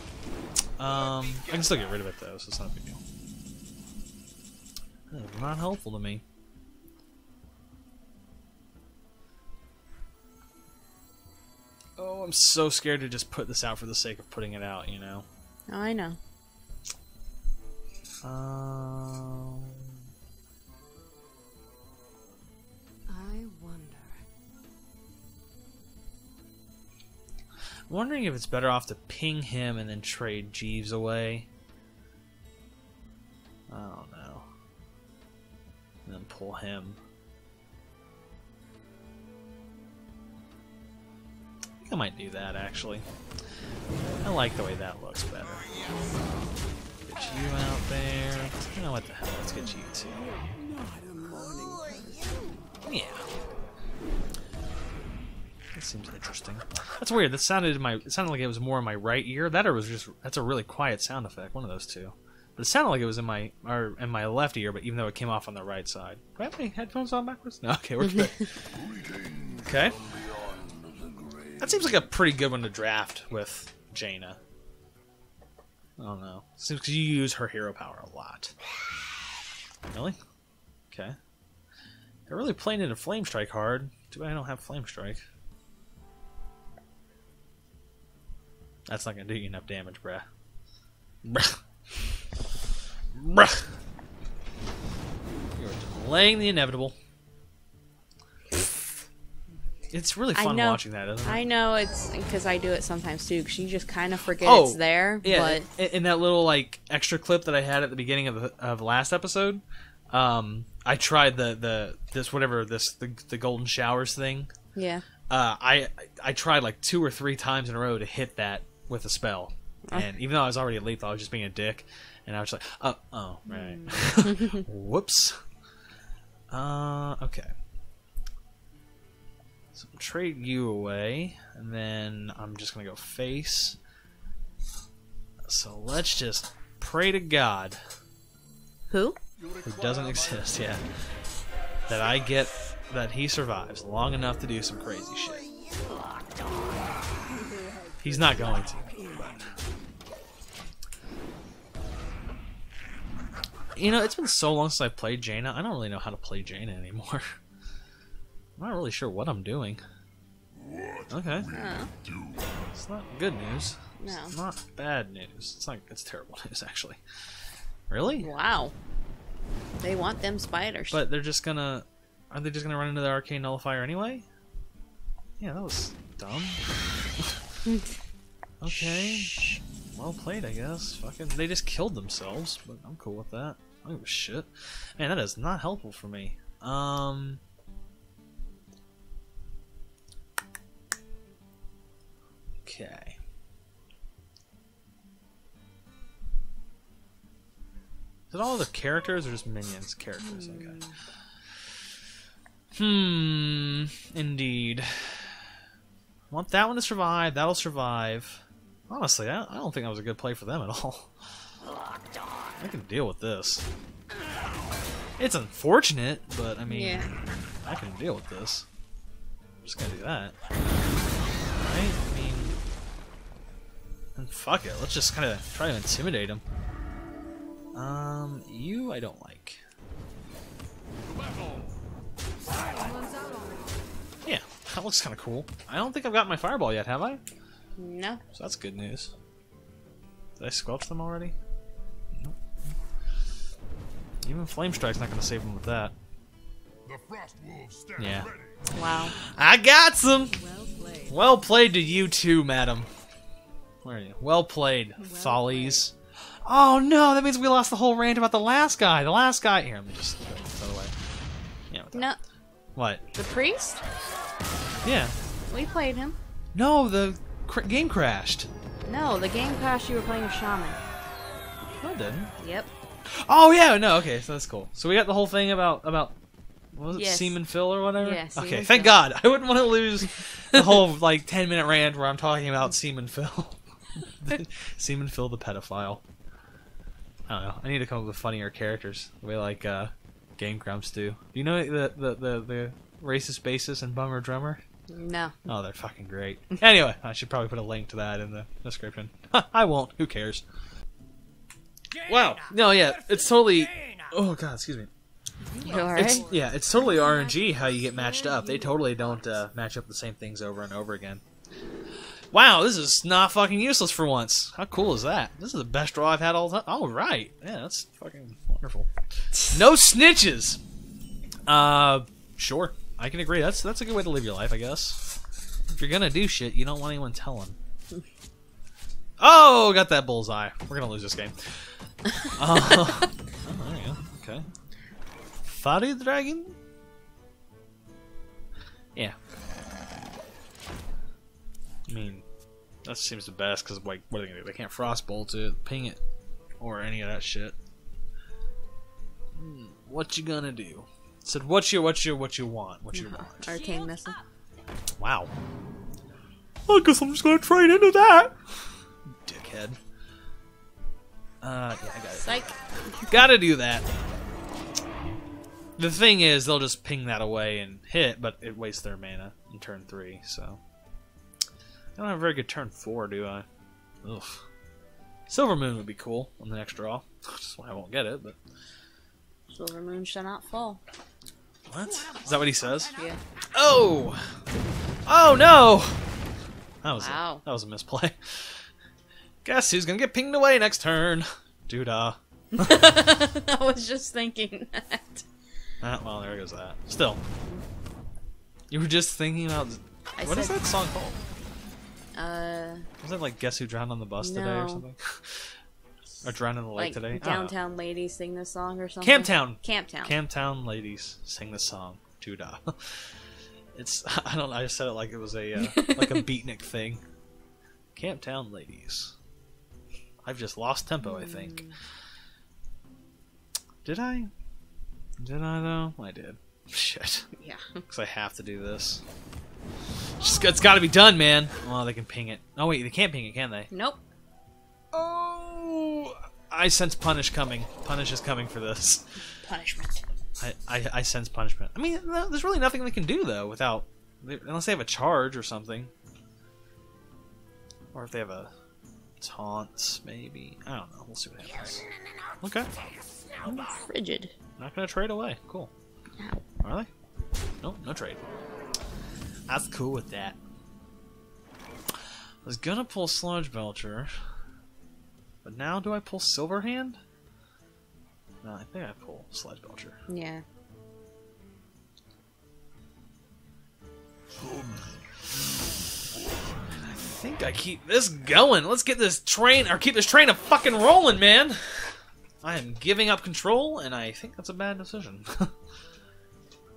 Um, I can still get rid of it though, so it's not a big deal. That is not helpful to me. Oh, I'm so scared to just put this out for the sake of putting it out, you know? Oh, I know. Um, I'm wondering if it's better off to ping him and then trade Jeeves away. I don't know. And then pull him. I think I might do that actually. I like the way that looks better. Get you out there. You know what the hell? Let's get you too. Yeah. That seems interesting. That's weird. That sounded in my. It sounded like it was more in my right ear. That or was just. That's a really quiet sound effect. One of those two. But it sounded like it was in my or in my left ear, but even though it came off on the right side. Do I have any headphones on backwards? No. [LAUGHS] Okay, we're good. okay. That seems like a pretty good one to draft with Jaina. I don't know. Seems because you use her hero power a lot. Really? Okay. They're really playing it a Flame Strike hard. Too bad I don't have Flame Strike. That's not gonna do you enough damage, bruh. Bruh. Bruh. You're delaying the inevitable. It's really fun know. watching that, isn't it? I know it's because I do it sometimes too. Because you just kind of forget Oh, it's there. Yeah, but in, in that little like extra clip that I had at the beginning of the of the last episode, um, I tried the the this whatever this the the golden showers thing. yeah, Uh, I I tried like two or three times in a row to hit that with a spell, and even though I was already lethal, I was just being a dick, and I was like, oh, oh, right, [LAUGHS] whoops. Uh, okay. So I'll trade you away, and then I'm just gonna go face. So let's just pray to God who? who doesn't exist yet that I get that he survives long enough to do some crazy shit. He's not going to. You know, it's been so long since I played Jaina. I don't really know how to play Jaina anymore. [LAUGHS] I'm not really sure what I'm doing. Okay, it's not good news. no. It's not bad news. It's not. It's terrible [LAUGHS] news, actually. Really? Wow. They want them spiders. But they're just gonna. Aren't they just gonna run into the arcane nullifier anyway? Yeah, that was dumb. [LAUGHS] okay. Well played, I guess. Fucking, they just killed themselves, but I'm cool with that. I don't give a shit. Man, that is not helpful for me. Um. Okay. Is it all the characters or just minions characters? Okay. Hmm. Indeed. Want that one to survive. That'll survive. Honestly, I, I don't think that was a good play for them at all. [LAUGHS] I can deal with this. It's unfortunate, but I mean, yeah. I can deal with this. I'm just gonna do that. Right? I mean, and fuck it. Let's just kind of try to intimidate him. Um, you I don't like. That looks kind of cool. I don't think I've got my fireball yet, have I? No. So that's good news. Did I squelch them already? Nope. Even Flame Strike's not going to save them with that. The Frost Wolves stand Yeah. ready. Wow. I got some! Well played. Well played to you too, madam. Where are you? Well played, Follies. Oh no, that means we lost the whole rant about the last guy. The last guy. Here, let me just throw this other way. Yeah. No. What? The priest? Yeah. We played him. No, the cr- game crashed. No, the game crashed. You were playing a shaman. No, it didn't. Yep. Oh yeah, no, okay, so that's cool. So we got the whole thing about about what was it, Yes. Seaman Phil or whatever? Yeah, okay, thank Phil. God. I wouldn't want to lose [LAUGHS] the whole like ten minute rant where I'm talking about Seaman Phil. [LAUGHS] Seaman Phil the pedophile. I don't know. I need to come up with funnier characters. The way like uh Game Grumps do. Do you know the the, the, the racist bassist and bummer drummer? No. Oh, they're fucking great. anyway, I should probably put a link to that in the description. [LAUGHS] I won't. Who cares? Wow. No, yeah, it's totally. Oh god, excuse me. You alright? It's yeah, it's totally RNG how you get matched up. They totally don't uh, match up the same things over and over again. Wow, this is not fucking useless for once. How cool is that? This is the best draw I've had all time. Oh right, yeah, that's fucking wonderful. No snitches. Uh, sure, I can agree. That's that's a good way to live your life, I guess. If you're gonna do shit, you don't want anyone telling. Oh, got that bullseye. We're gonna lose this game. [LAUGHS] Uh, oh, there you go. Okay. Fire dragon? Yeah. I mean, that seems the best because like, what are they gonna do? They can't frostbolt it, ping it, or any of that shit. Hmm, What you gonna do? Said what you what you what you want? What you want? Arcane missile. Wow. I guess I'm just gonna trade into that. Dickhead. Uh, yeah, I got it. Psych. Gotta do that. The thing is, they'll just ping that away and hit, but it wastes their mana in turn three, so. I don't have a very good turn four, do I? Ugh. Silver Moon would be cool on the next draw. [LAUGHS] That's why I won't get it, but. Silver moon shall not fall. What? Is that what he says? Yeah. Oh! Oh no! That was Wow. a, that was a misplay. Guess who's gonna get pinged away next turn? Doodah. [LAUGHS] I was just thinking that. Ah, well, there goes that. Still. You were just thinking about. I What is said, that song called? Uh, Was it like Guess Who Drowned on the Bus today or something? [LAUGHS] or Drowned the Lake like today? I don't know. downtown ladies sing this song or something. Camptown. Camptown. Camptown ladies sing the song. Doodah. [LAUGHS] It's [LAUGHS] I don't know. I just said it like it was a uh, like a [LAUGHS] beatnik thing. Camptown ladies. I've just lost tempo. I think. Did I? Did I though? I did. Shit. yeah. Because I have to do this. Just, it's got to be done, man. Well, they can ping it. Oh wait, they can't ping it, can they? Nope. Oh, I sense punish coming. Punish is coming for this. Punishment. I, I, I sense punishment. I mean, there's really nothing they can do though without unless they have a charge or something, or if they have a taunts, maybe. I don't know. We'll see what happens. Okay, I'm Frigid. not gonna trade away. Cool. Are they? Nope, no trade. That's cool with that. I was gonna pull Sludge Belcher, but now do I pull Silverhand? No, I think I pull Sludge Belcher. Yeah. I think I keep this going. Let's get this train, or keep this train a fucking rolling, man. I am giving up control, and I think that's a bad decision. [LAUGHS]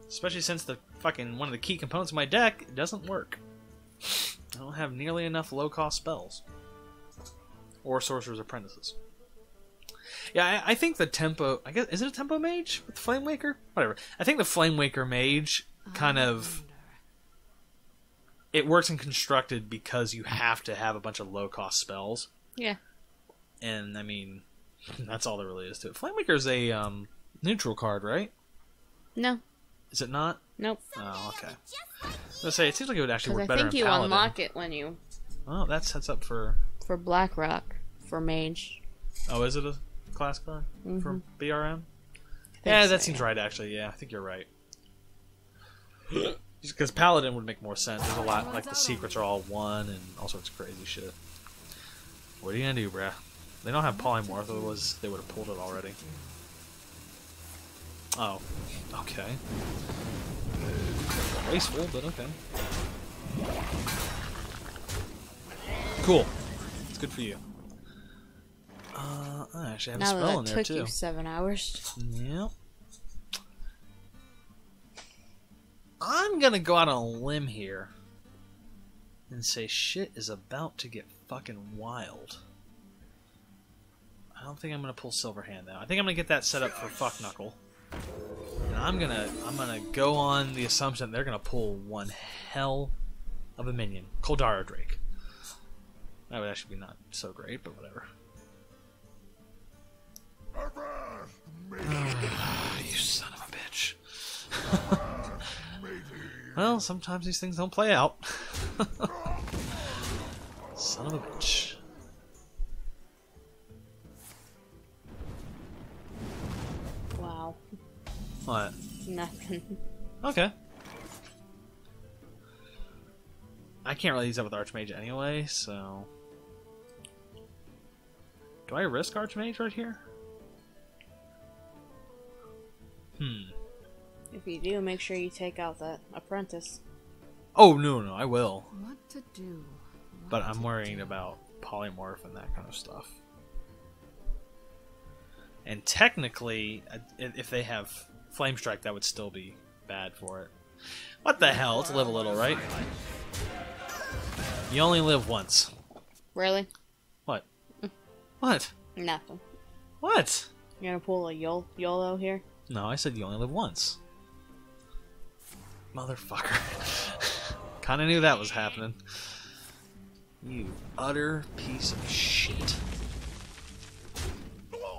Especially since the fucking one of the key components of my deck doesn't work. I don't have nearly enough low-cost spells or sorcerer's apprentices. Yeah, I, I think the tempo. I guess is it a tempo mage with the flamewaker? Whatever. I think the flamewaker mage kind of it works in constructed because you have to have a bunch of low cost spells, Yeah. and I mean [LAUGHS] that's all there really is to it. Flamewaker is a um, neutral card, right? No. Is it not? Nope. Oh, okay. Let's say it seems like it would actually work I think in you Paladin. unlock it when you Oh, that sets up for. For Blackrock for mage. Oh, is it a class card for mm-hmm. BRM? Yeah, so, that seems yeah. right. Actually, yeah, I think you're right. [GASPS] Because Paladin would make more sense. There's a lot like the secrets are all one and all sorts of crazy shit. What are you gonna do, bruh? They don't have polymorph, otherwise they would have pulled it already. Oh, okay. Wasteful, but okay. Cool. It's good for you. Uh, I actually have a Now spell in that there took too. you seven hours. Yep. I'm gonna go out on a limb here and say shit is about to get fucking wild. I don't think I'm gonna pull Silverhand though. I think I'm gonna get that set up for Fuck Knuckle. And I'm gonna I'm gonna go on the assumption they're gonna pull one hell of a minion. Coldarra Drake. That would actually be not so great, but whatever. [SIGHS] you son of a bitch. well, sometimes these things don't play out. [LAUGHS] son of a bitch. Wow. What? Nothing. Okay. I can't really use that with Archmage anyway, so. Do I risk Archmage right here? Hmm. If you do, make sure you take out that apprentice. Oh, no, no, I will. What to do? But I'm worrying about polymorph and that kind of stuff. And technically, uh, if they have flame strike, that would still be bad for it. What the hell? Let's live a little, right? You only live once. Really? What? Nothing. What? You're gonna pull a Yol- YOLO here? No, I said you only live once. Motherfucker. [LAUGHS] Kind of knew that was happening. You utter piece of shit.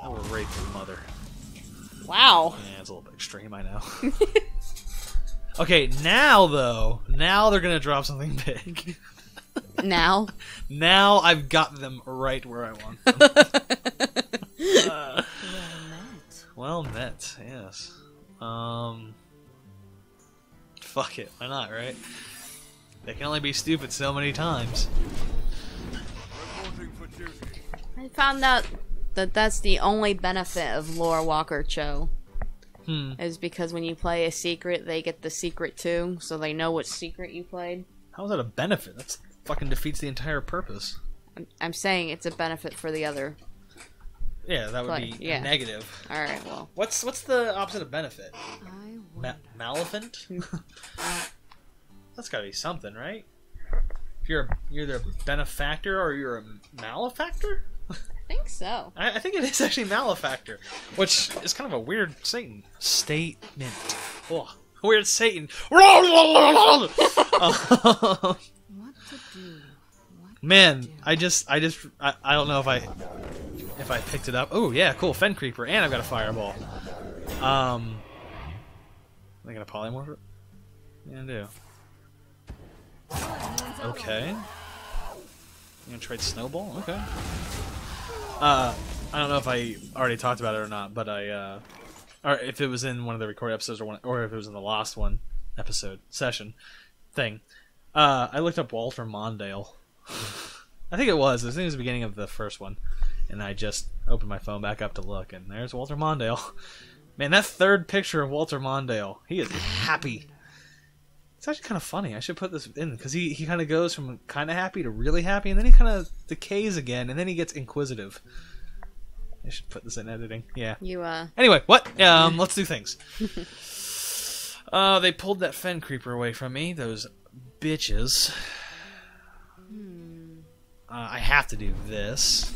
I will rape your mother. Wow. Yeah, it's a little bit extreme, I know. [LAUGHS] okay, now though, now they're gonna drop something [LAUGHS] big. Now. now I've got them right where I want them. Uh, well met, Well met, yes. Um, fuck it, why not, right? They can only be stupid so many times. Reporting for duty. I found out that that's the only benefit of Lorewalker Cho. Hmm. Is because when you play a secret, they get the secret too, so they know what secret you played. How is that a benefit? That's fucking defeats the entire purpose. I'm, I'm saying it's a benefit for the other. Yeah, that would be yeah. negative. All right, well, What's what's the opposite of benefit? I Ma-. Maleficent? [LAUGHS] That's gotta be something, right? If you're you're the benefactor or you're a malefactor? [LAUGHS] I think so. I, I think it is actually malefactor, which is kind of a weird Satan statement. Oh, weird Satan [LAUGHS] What to do? What Man, I just, I just, I, I don't know if I, if I picked it up. Oh yeah, cool, Fen Creeper, and I've got a Fireball. Um, am I gonna polymorph it? Yeah, I do. Okay. You gonna trade Snowball? Okay. Uh, I don't know if I already talked about it or not, but I, uh, or if it was in one of the recorded episodes or one, or if it was in the last one episode session thing. Uh, I looked up Walter Mondale. I think it was. I think it was the beginning of the first one, and I just opened my phone back up to look, and there's Walter Mondale. [LAUGHS] Man, that third picture of Walter Mondale, he is happy. It's actually kind of funny. I should put this in because he, he kind of goes from kind of happy to really happy, and then he kind of decays again, and then he gets inquisitive. I should put this in editing. Yeah. You uh, Anyway, what? Um, let's do things. [LAUGHS] uh, they pulled that Fen Creeper away from me. Those bitches. Uh, I have to do this,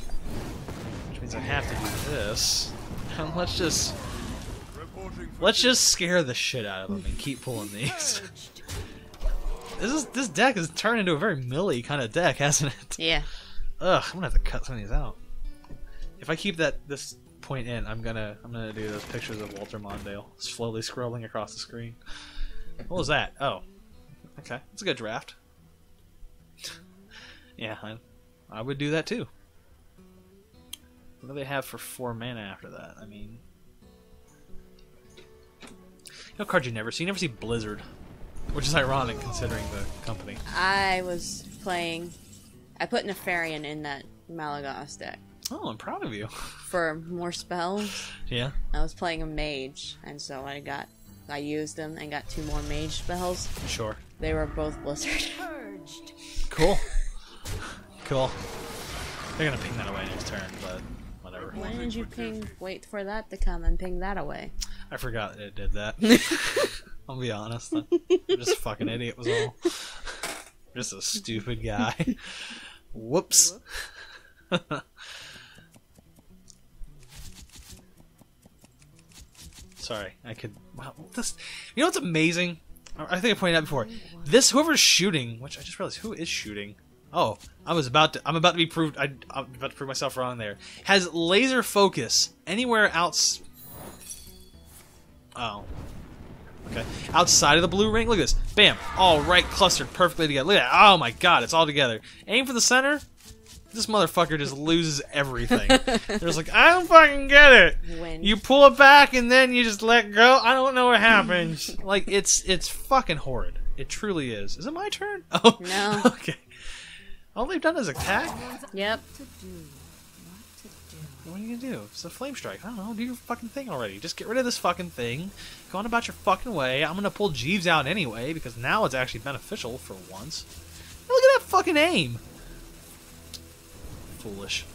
which means I have to do this. And [LAUGHS] let's just let's just scare the shit out of them and keep pulling these. [LAUGHS] this is this deck has turned into a very milly kind of deck, [LAUGHS] hasn't it? yeah. Ugh, I'm gonna have to cut some of these out. If I keep that this point in, I'm gonna I'm gonna do those pictures of Walter Mondale slowly scrolling across the screen. What was that? Oh, okay, it's a good draft. yeah, I would do that too. What do they have for four mana after that? I mean, you know, card you never see. You never see Blizzard, which is ironic considering the company. I was playing. I put Nefarian in that Malygos deck Oh, I'm proud of you. [LAUGHS] for more spells. Yeah. I was playing a mage, and so I got. I used them and got two more mage spells. Sure. They were both Blizzard. Purged. Cool. Cool. They're gonna ping that away next turn, but whatever. Why didn't you ping? Wait for that to come and ping that away. I forgot it did that. [LAUGHS] I'll be honest. I'm just a fucking idiot was all. Just a stupid guy. Whoops. [LAUGHS] Sorry, I could. Wow, this. You know what's amazing? I I think I pointed out before. This whoever's shooting, which I just realized who is shooting. Oh, I was about to. I'm about to be proved. I, I'm about to prove myself wrong. There has laser focus anywhere else? Oh. Okay. Outside of the blue ring, look at this. Bam! All right, clustered perfectly together. Look at that. Oh my god, it's all together. Aim for the center. This motherfucker just loses everything. [LAUGHS] There's like, I don't fucking get it. Win. You pull it back and then you just let go. I don't know what happens. [LAUGHS] like it's it's fucking horrid. It truly is. Is it my turn? [LAUGHS] Oh No. okay. All they've done is attack. Yep. What to do. What are you gonna do? It's a flame strike. I don't know. Do your fucking thing already. Just get rid of this fucking thing. Go on about your fucking way. I'm gonna pull Jeeves out anyway because now it's actually beneficial for once. Look at that fucking aim. Foolish.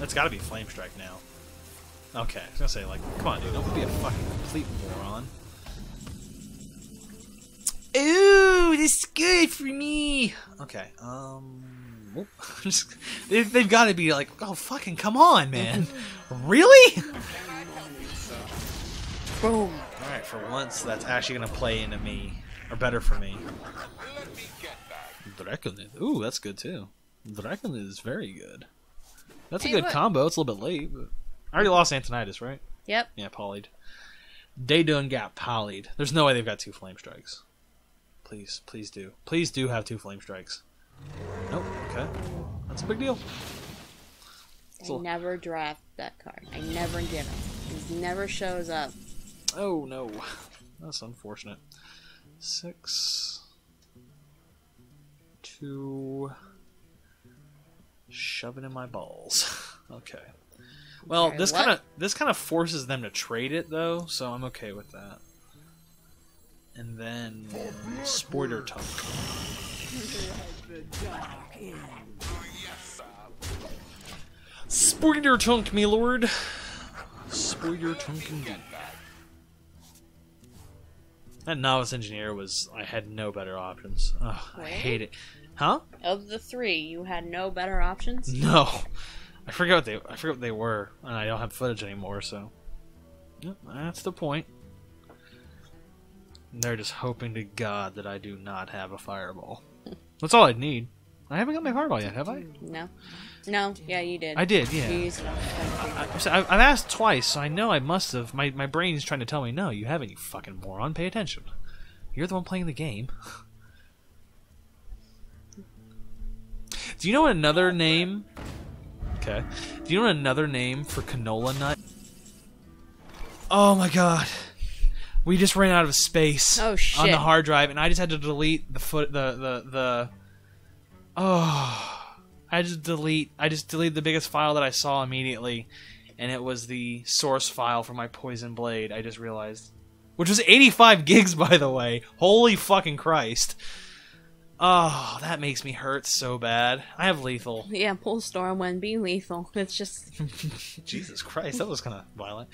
That's got to be flame strike now. Okay, I was gonna say like, come on, dude, don't be a fucking complete moron. Ooh, this is good for me. Okay, um. [LAUGHS] Just- they, they've got to be like, oh fucking, come on, man, [LAUGHS] really? Boom. All right, for once, that's actually gonna play into me. Or better for me. Draconid. Ooh, that's good too. Draconid is very good. That's a good look. combo. It's a little bit late, but I already lost Antonidas, right? Yep. Yeah, polyed. They done got polyed. There's no way they've got two flame strikes. Please, please do. Please do have two flame strikes. Nope. Okay. That's a big deal. I never draft that card. I never get him. He never shows up. Oh no. That's unfortunate. Six. Two. Shove it in my balls. [LAUGHS] okay. Well, this kind of this kind of forces them to trade it though, so I'm okay with that. And then Spoiler Tongue. Spoiler Tongue, me lord. Spoiler indeed. That novice engineer was. I had no better options. Ugh, I hate it. Huh? Of the three, you had no better options? No, I forget what they. I forget what they were, and I don't have footage anymore. So, yep, that's the point. And they're just hoping to God that I do not have a fireball. That's all I need. I haven't got my fireball yet, have I? No. No, yeah, you did. I did, You yeah. used it on I, I've asked twice, so I know I must have. My my brain's trying to tell me, no, you haven't. You fucking moron. Pay attention. You're the one playing the game. [LAUGHS] Do you know another name? Okay. Do you know another name for canola nut? Oh my god. We just ran out of space Oh, on the hard drive, and I just had to delete the foot the the the. Oh, I just delete. I just deleted the biggest file that I saw immediately, and it was the source file for my poison blade. I just realized, which was 85 gigs, by the way. Holy fucking Christ! Oh, that makes me hurt so bad. I have lethal. Yeah, pull storm when be lethal. It's just [LAUGHS] Jesus Christ, that was kind of violent.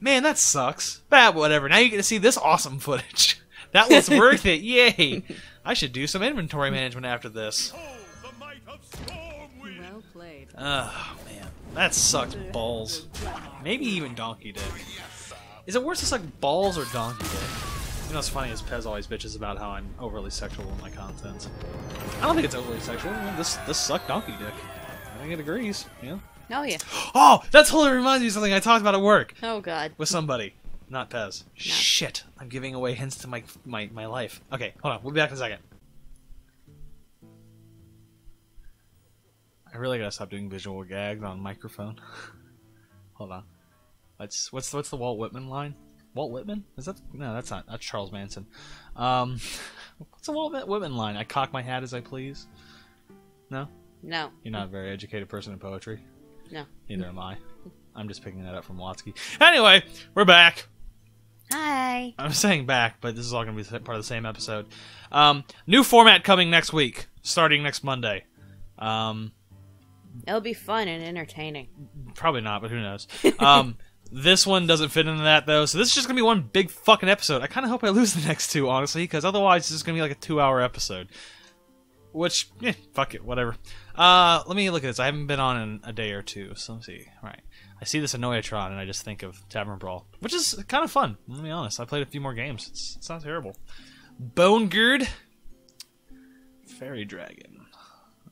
Man, that sucks. But whatever. Now you get to see this awesome footage. [LAUGHS] That was worth it. Yay! I should do some inventory management after this. Oh, the might of Stormwind! Well played. Oh man, that sucks balls. Maybe even donkey dick. Is it worse to suck balls or donkey dick? You know what's funny is Pez always bitches about how I'm overly sexual in my content. I don't think it's overly sexual. I mean, this this sucked donkey dick. I think it agrees. Yeah. Oh yeah. Oh, that totally reminds me of something I talked about at work Oh god. with somebody. Not Pez. Shit. I'm giving away hints to my my my life. Okay, hold on. We'll be back in a second. I really gotta stop doing visual gags on microphone. [LAUGHS] hold on. Let's what's what's the Walt Whitman line? Walt Whitman? Is that no? That's not. That's Charles Manson. Um, [LAUGHS] what's the Walt Whitman line? I cock my hat as I please. No, No. you're not a very educated person in poetry. No. Neither am I. I'm just picking that up from Watsky. Anyway, we're back. Hi. I'm saying back, but this is all going to be part of the same episode. Um, new format coming next week, starting next Monday. Um, It'll be fun and entertaining. probably not, but who knows? Um, [LAUGHS] this one doesn't fit into that though, so this is just going to be one big fucking episode. I kind of hope I lose the next two, honestly, because otherwise this is going to be like a two-hour episode. Which, eh, fuck it, whatever. Uh, let me look at this. I haven't been on in a day or two, so let's see. All right. I see this Annoyatron and I just think of Tavern Brawl, which is kind of fun. Let me be honest. I played a few more games. It's, it's not terrible. Bone Gird, Fairy Dragon.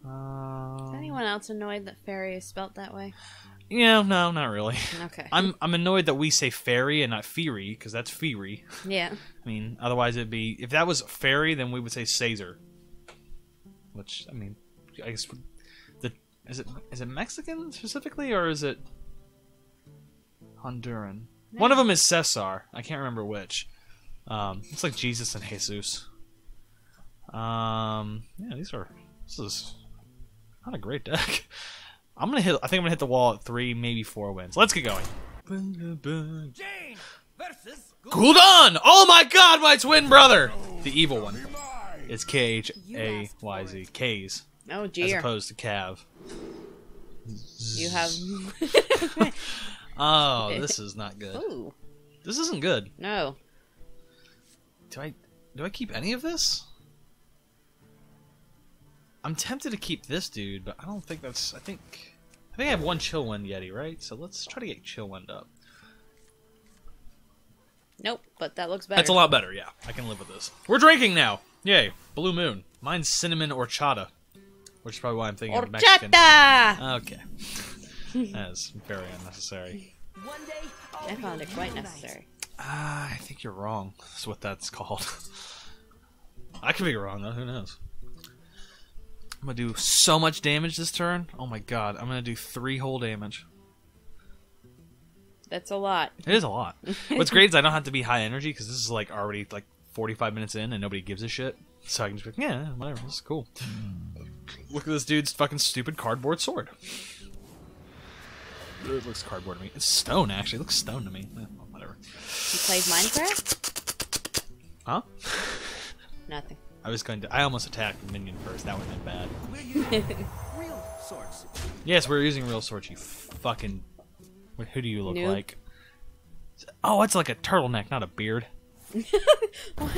Uh, Is anyone else annoyed that fairy is spelt that way? yeah, no, not really. Okay. I'm I'm annoyed that we say fairy and not fairy because that's fairy. yeah. I mean, otherwise it'd be if that was fairy, then we would say Caesar. Which I mean, I guess is it is it Mexican specifically or is it Honduran? One of them is Cesar. I can't remember which. Um, it's like Jesus and Jesus. Um, yeah, these are. This is not a great deck. [LAUGHS] I'm gonna hit. I think I'm gonna hit the wall at three, maybe four wins. Let's get going. Jane versus Gul'dan! Oh my god, my twin brother! The evil one. It's K H A Y Z. K's. Oh As dear. opposed to Cav. You have. [LAUGHS] Oh, [LAUGHS] this is not good. Ooh. This isn't good. No. Do I do I keep any of this? I'm tempted to keep this dude, but I don't think that's I think I think I have one chillwind yeti, right? So let's try to get chill wind up. Nope, but that looks better. That's a lot better. Yeah, I can live with this. We're drinking now. Yay, Blue Moon. Mine's cinnamon horchata, which is probably why I'm thinking of Mexican. Okay, that's very unnecessary. One day, I'll I be found it quite necessary. Ah, I think you're wrong. That's what that's called. [LAUGHS] I could be wrong though. Who knows? I'm gonna do so much damage this turn. Oh my god, I'm gonna do three whole damage. That's a lot. It is a lot. [LAUGHS] What's great is I don't have to be high energy because this is like already like 45 minutes in and nobody gives a shit. So I can just be like, yeah, whatever. This is cool. Look at this dude's fucking stupid cardboard sword. It looks cardboard to me. It's stone actually. It looks stone to me. Eh, well, whatever. He plays Minecraft? Huh? Nothing. I was going to. I almost attacked the minion first. That would have been bad. We're [LAUGHS] real swords. Yes, we're using real swords. You fucking. Wait, who do you look Noob. like? Oh, it's like a turtleneck, not a beard. [LAUGHS] What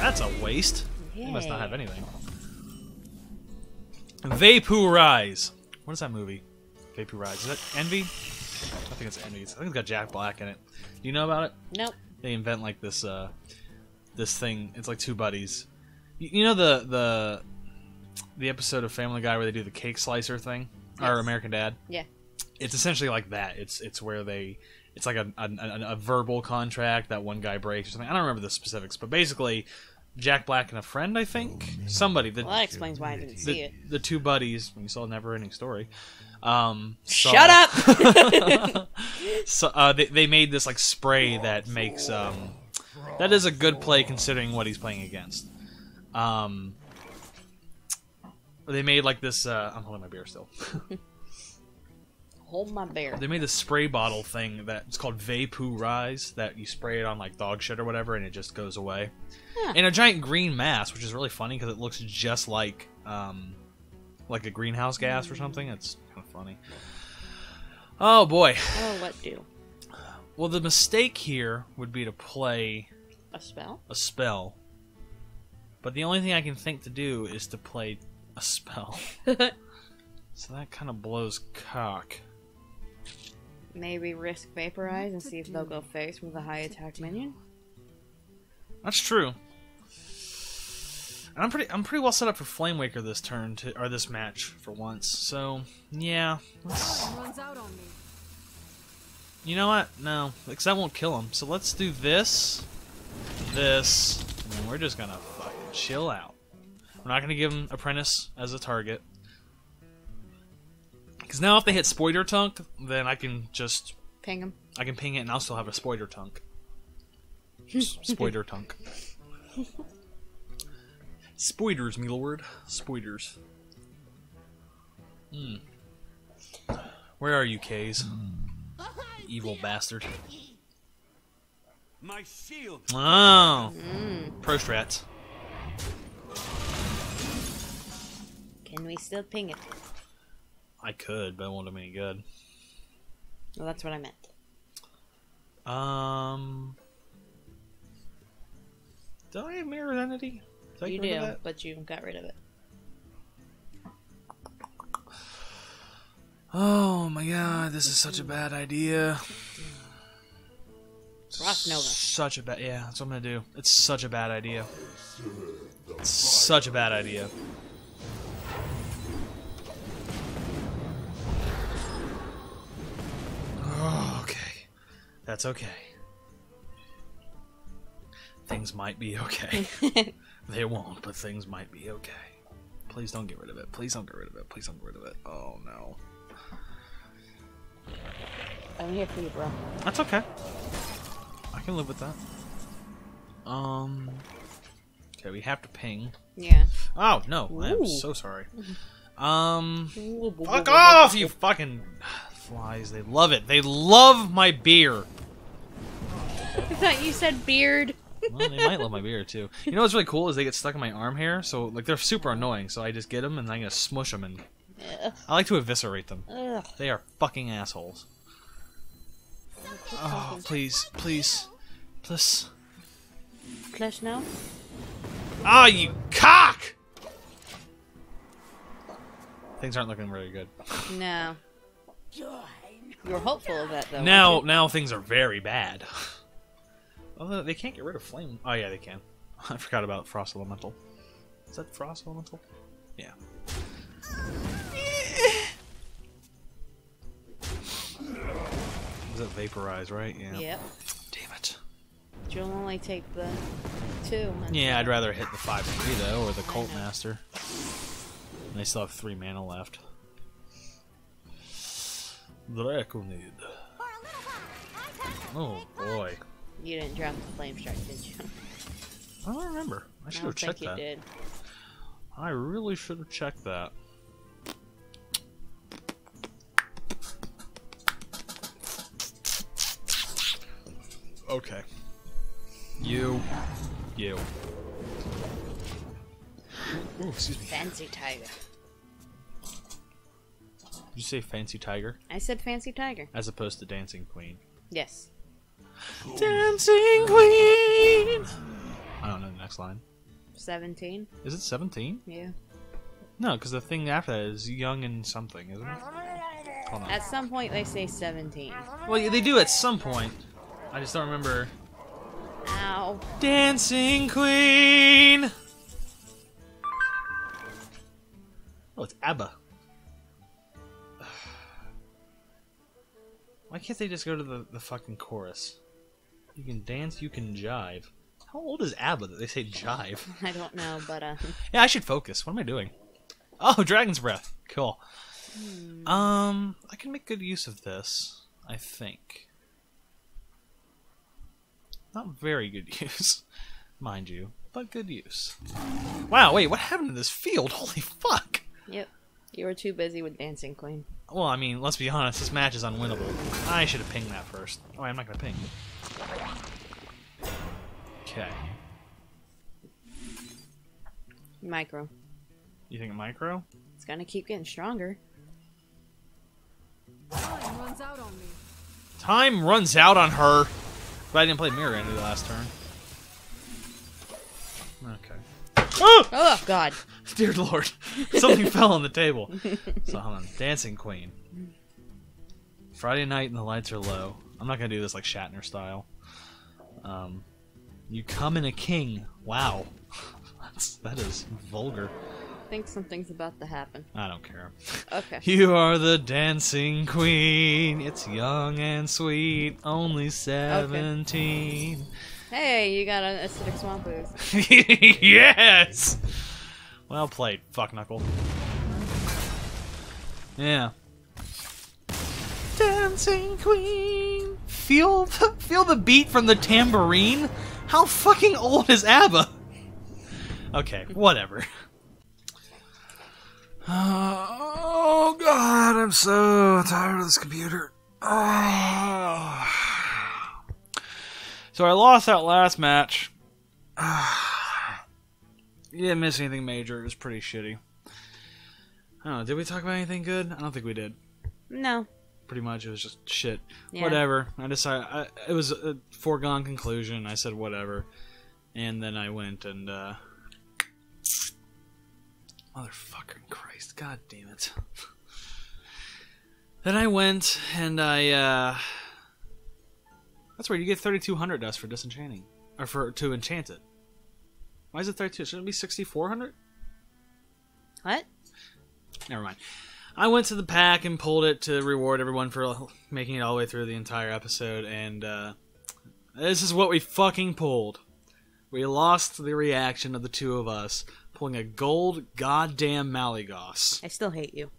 that's a waste. He must not have anything. Vaporize. What is that movie? Vaporize. Is that Envy? I think it's Envy. I think it's got Jack Black in it. Do you know about it? Nope. They invent like this uh this thing. It's like two buddies. You, you know the the the episode of Family Guy where they do the cake slicer thing or American Dad? Yeah. It's essentially like that. It's it's where they it's like a, a, a, a verbal contract that one guy breaks or something. I don't remember the specifics, but basically Jack Black and a friend, I think, somebody the Well, that explains why I didn't see it. the two buddies when you saw Never Ending Story. Um, saw- Shut up! [LAUGHS] so, uh, they, they made this like spray that makes um, that is a good play considering what he's playing against. Um, they made like this. Uh, I'm holding my beer still. Hold my beer. they made this spray bottle thing that it's called Vaporize that you spray it on like dog shit or whatever and it just goes away. In a giant green mass, which is really funny because it looks just like um, like a greenhouse gas or something. It's kind of funny. Oh boy. Oh, what do? Well, the mistake here would be to play A spell? a spell. But the only thing I can think to do is to play a spell. [LAUGHS] so that kind of blows cock. Maybe risk vaporize and see if they'll go face with a high attack minion? That's true. And I'm pretty I'm pretty well set up for Flamewaker this turn to or this match for once. So yeah, Runs out on me. you know what? No, because that won't kill him. So let's do this, this, and then we're just gonna fucking chill out. We're not gonna give him Apprentice as a target. Because now if they hit Spoiler Tunk, then I can just Ping him. I can ping it and I'll still have a Spoiler Tunk. S- [LAUGHS] Spoiler Tunk. Spoiders, me lord. Spoiders. Hmm. Where are you, Kays? Evil bastard. My shield. Oh. Pro strats. Can we still ping it? I could, but it won't do me any good. Well, that's what I meant. Um. Do I have mirror identity? Did I You get do, but you got rid of it. Oh my god, this is such a bad idea. Frost Nova. Such a bad. Yeah, that's what I'm gonna do. It's such a bad idea. It's such a bad idea. Oh, okay. That's okay. Things might be okay. [LAUGHS] they won't, but things might be okay. Please don't get rid of it. Please don't get rid of it. Please don't get rid of it. Oh no. I'm here for you, bro. That's okay. I can live with that. Um. Okay, we have to ping. Yeah. Oh no, I am so sorry. Um. Fuck off, you fucking flies! They love it. They love my beer. I thought you said beard. Well, they might love my beer too. You know what's really cool is they get stuck in my arm hair, so like they're super annoying. So I just get them and I'm gonna smush them, and Ugh. I like to eviscerate them. Ugh. They are fucking assholes. Oh, please, please, please. Flesh now? Ah, you cock! Things aren't looking very good. No. You were hopeful of that, though. Now, weren't now things are very bad. [LAUGHS] Although they can't get rid of flame. Oh yeah, they can. [LAUGHS] I forgot about frost elemental. Is that frost elemental? Yeah. Is that vaporize, right? Yeah. Yep. Damn it. You'll only take the two. Yeah, I'd rather hit the 5 3 though, or the Cult. Master. And they still have 3 mana left. Draconid. For a little while, I got the Oh big boy. You didn't drop the flame strike, did you? I don't remember. I I should don't have checked think you that. did. I really should have checked that. Okay. You. You. Oh, excuse me. Fancy tiger. Did you say fancy tiger I said fancy tiger. as opposed to dancing queen? Yes. Dancing queen. I don't know the next line. 17? Is it 17? Yeah. No, because the thing after that is young and something, isn't it? Hold on. At some point they say 17. Well, they do at some point. I just don't remember. Ow. Dancing Queen. Oh, it's ABBA. Why can't they just go to the, the fucking chorus? You can dance, you can jive. How old is ABBA that they say jive? [LAUGHS] I don't know, but uh, [LAUGHS] Yeah, I should focus. What am I doing? Oh, [LAUGHS] Dragon's Breath. Cool. Um, I can make good use of this, I think. Not very good use, mind you, but good use. Wow, wait, what happened to this field? Holy fuck! yep. You were too busy with Dancing Queen. Well, I mean, let's be honest, this match is unwinnable. I should have pinged that first. Oh, I'm not gonna ping. Okay. Micro. You think micro? It's gonna keep getting stronger. Time runs out on me. Time runs out on her. But I didn't play Mirror Entity the last turn. Okay. Oh! Oh, God. [LAUGHS] Dear Lord. Something [LAUGHS] fell on the table. So hold on. Dancing Queen. Friday night and the lights are low. I'm not gonna do this like Shatner style. Um, you come in a king. Wow. That's, that is vulgar. I think something's about to happen. I don't care. Okay. [LAUGHS] You are the dancing queen. It's young and sweet. Only 17. Hey, you got an acidic swamp ooze. [LAUGHS] yes! Well played, fuck knuckle. Yeah. Dancing queen. Feel the, feel the beat from the tambourine. How fucking old is ABBA? Okay, whatever. oh god, I'm so tired of this computer. Oh. So I lost that last match. [SIGHS] You didn't miss anything major. It was pretty shitty. I don't know. Did we talk about anything good? I don't think we did. No. Pretty much, it was just shit. Yeah. Whatever. I decided I, it was a foregone conclusion. I said whatever, and then I went and uh, motherfucking Christ, God damn it. [LAUGHS] then I went and I. uh That's where you get thirty two hundred dust for disenchanting, or for to enchant it. Why is it thirty two? Shouldn't it be sixty four hundred? What? Never mind. I went to the pack and pulled it to reward everyone for making it all the way through the entire episode, and uh, this is what we fucking pulled. We lost the reaction of the two of us pulling a gold goddamn Malygos. I still hate you.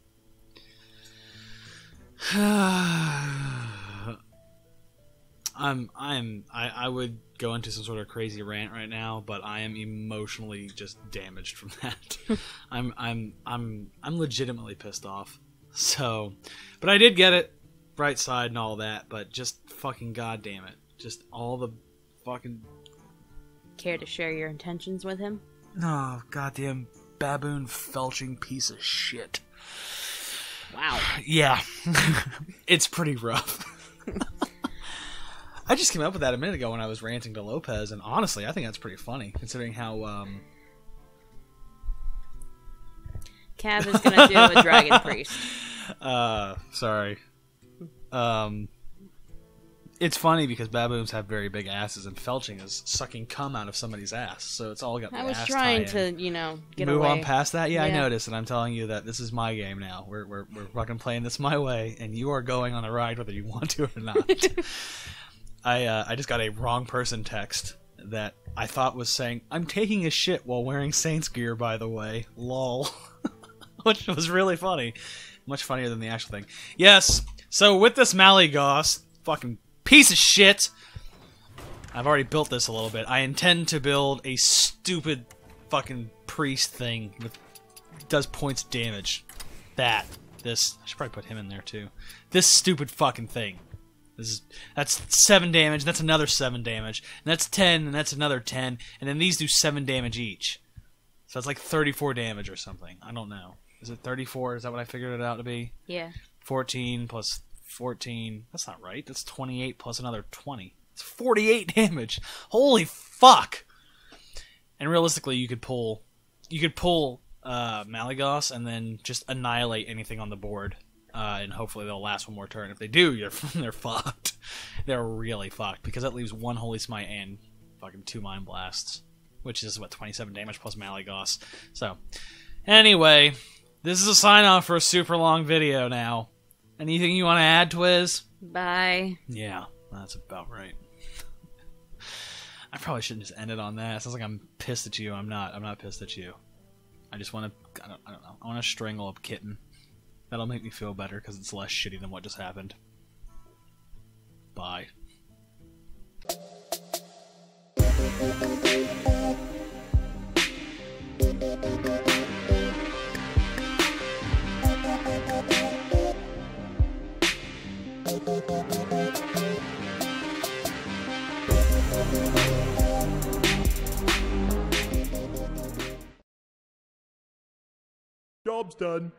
I'm I'm I, I would go into some sort of crazy rant right now, but I am emotionally just damaged from [LAUGHS] that. [LAUGHS] I'm I'm I'm I'm legitimately pissed off. So, but I did get it, bright side and all that, but just fucking goddamn it, just all the fucking Care to share your intentions with him? oh goddamn baboon felching piece of shit. Wow. [SIGHS] Yeah, [LAUGHS] it's pretty rough. I just came up with that a minute ago when I was ranting to Lopez, and honestly, I think that's pretty funny considering how um, Cav is gonna do a dragon [LAUGHS] priest. uh, sorry, um, it's funny because baboons have very big asses, and felching is sucking cum out of somebody's ass. So it's all got. I was ass trying to, you know, get move away. on past that. Yeah, I noticed, and I'm telling you that this is my game now. We're we're we're fucking playing this my way, and you are going on a ride whether you want to or not. [LAUGHS] I uh, I just got a wrong person text that I thought was saying I'm taking a shit while wearing Saints gear. By the way, lol, [LAUGHS] which was really funny, much funnier than the actual thing. Yes. So with this Malygos, fucking piece of shit. I've already built this a little bit. I intend to build a stupid fucking priest thing with does points damage. That this I should probably put him in there too. This stupid fucking thing. This is that's seven damage. That's another seven damage. And that's ten. And that's another ten. And then these do seven damage each. So that's like thirty-four damage or something. I don't know. Is it thirty-four? Is that what I figured it out to be? Yeah. 14 plus 14. That's not right. That's 28 plus another 20. It's 48 [LAUGHS] damage. Holy fuck. And realistically, you could pull you could pull uh Malygos and then just annihilate anything on the board. Uh, and hopefully they'll last one more turn. If they do, [LAUGHS] you're they're fucked. [LAUGHS] They're really fucked because that leaves one Holy Smite and fucking two Mind Blasts, which is what 27 damage plus Malygos. So, anyway, this is a sign off for a super long video now. Anything you want to add, Twiz? Bye. Yeah, that's about right. [LAUGHS] I probably shouldn't just end it on that. It sounds like I'm pissed at you. I'm not. I'm not pissed at you. I just want to. I don't, I don't know. I want to strangle a kitten. That'll make me feel better because it's less shitty than what just happened. Bye. Job's done.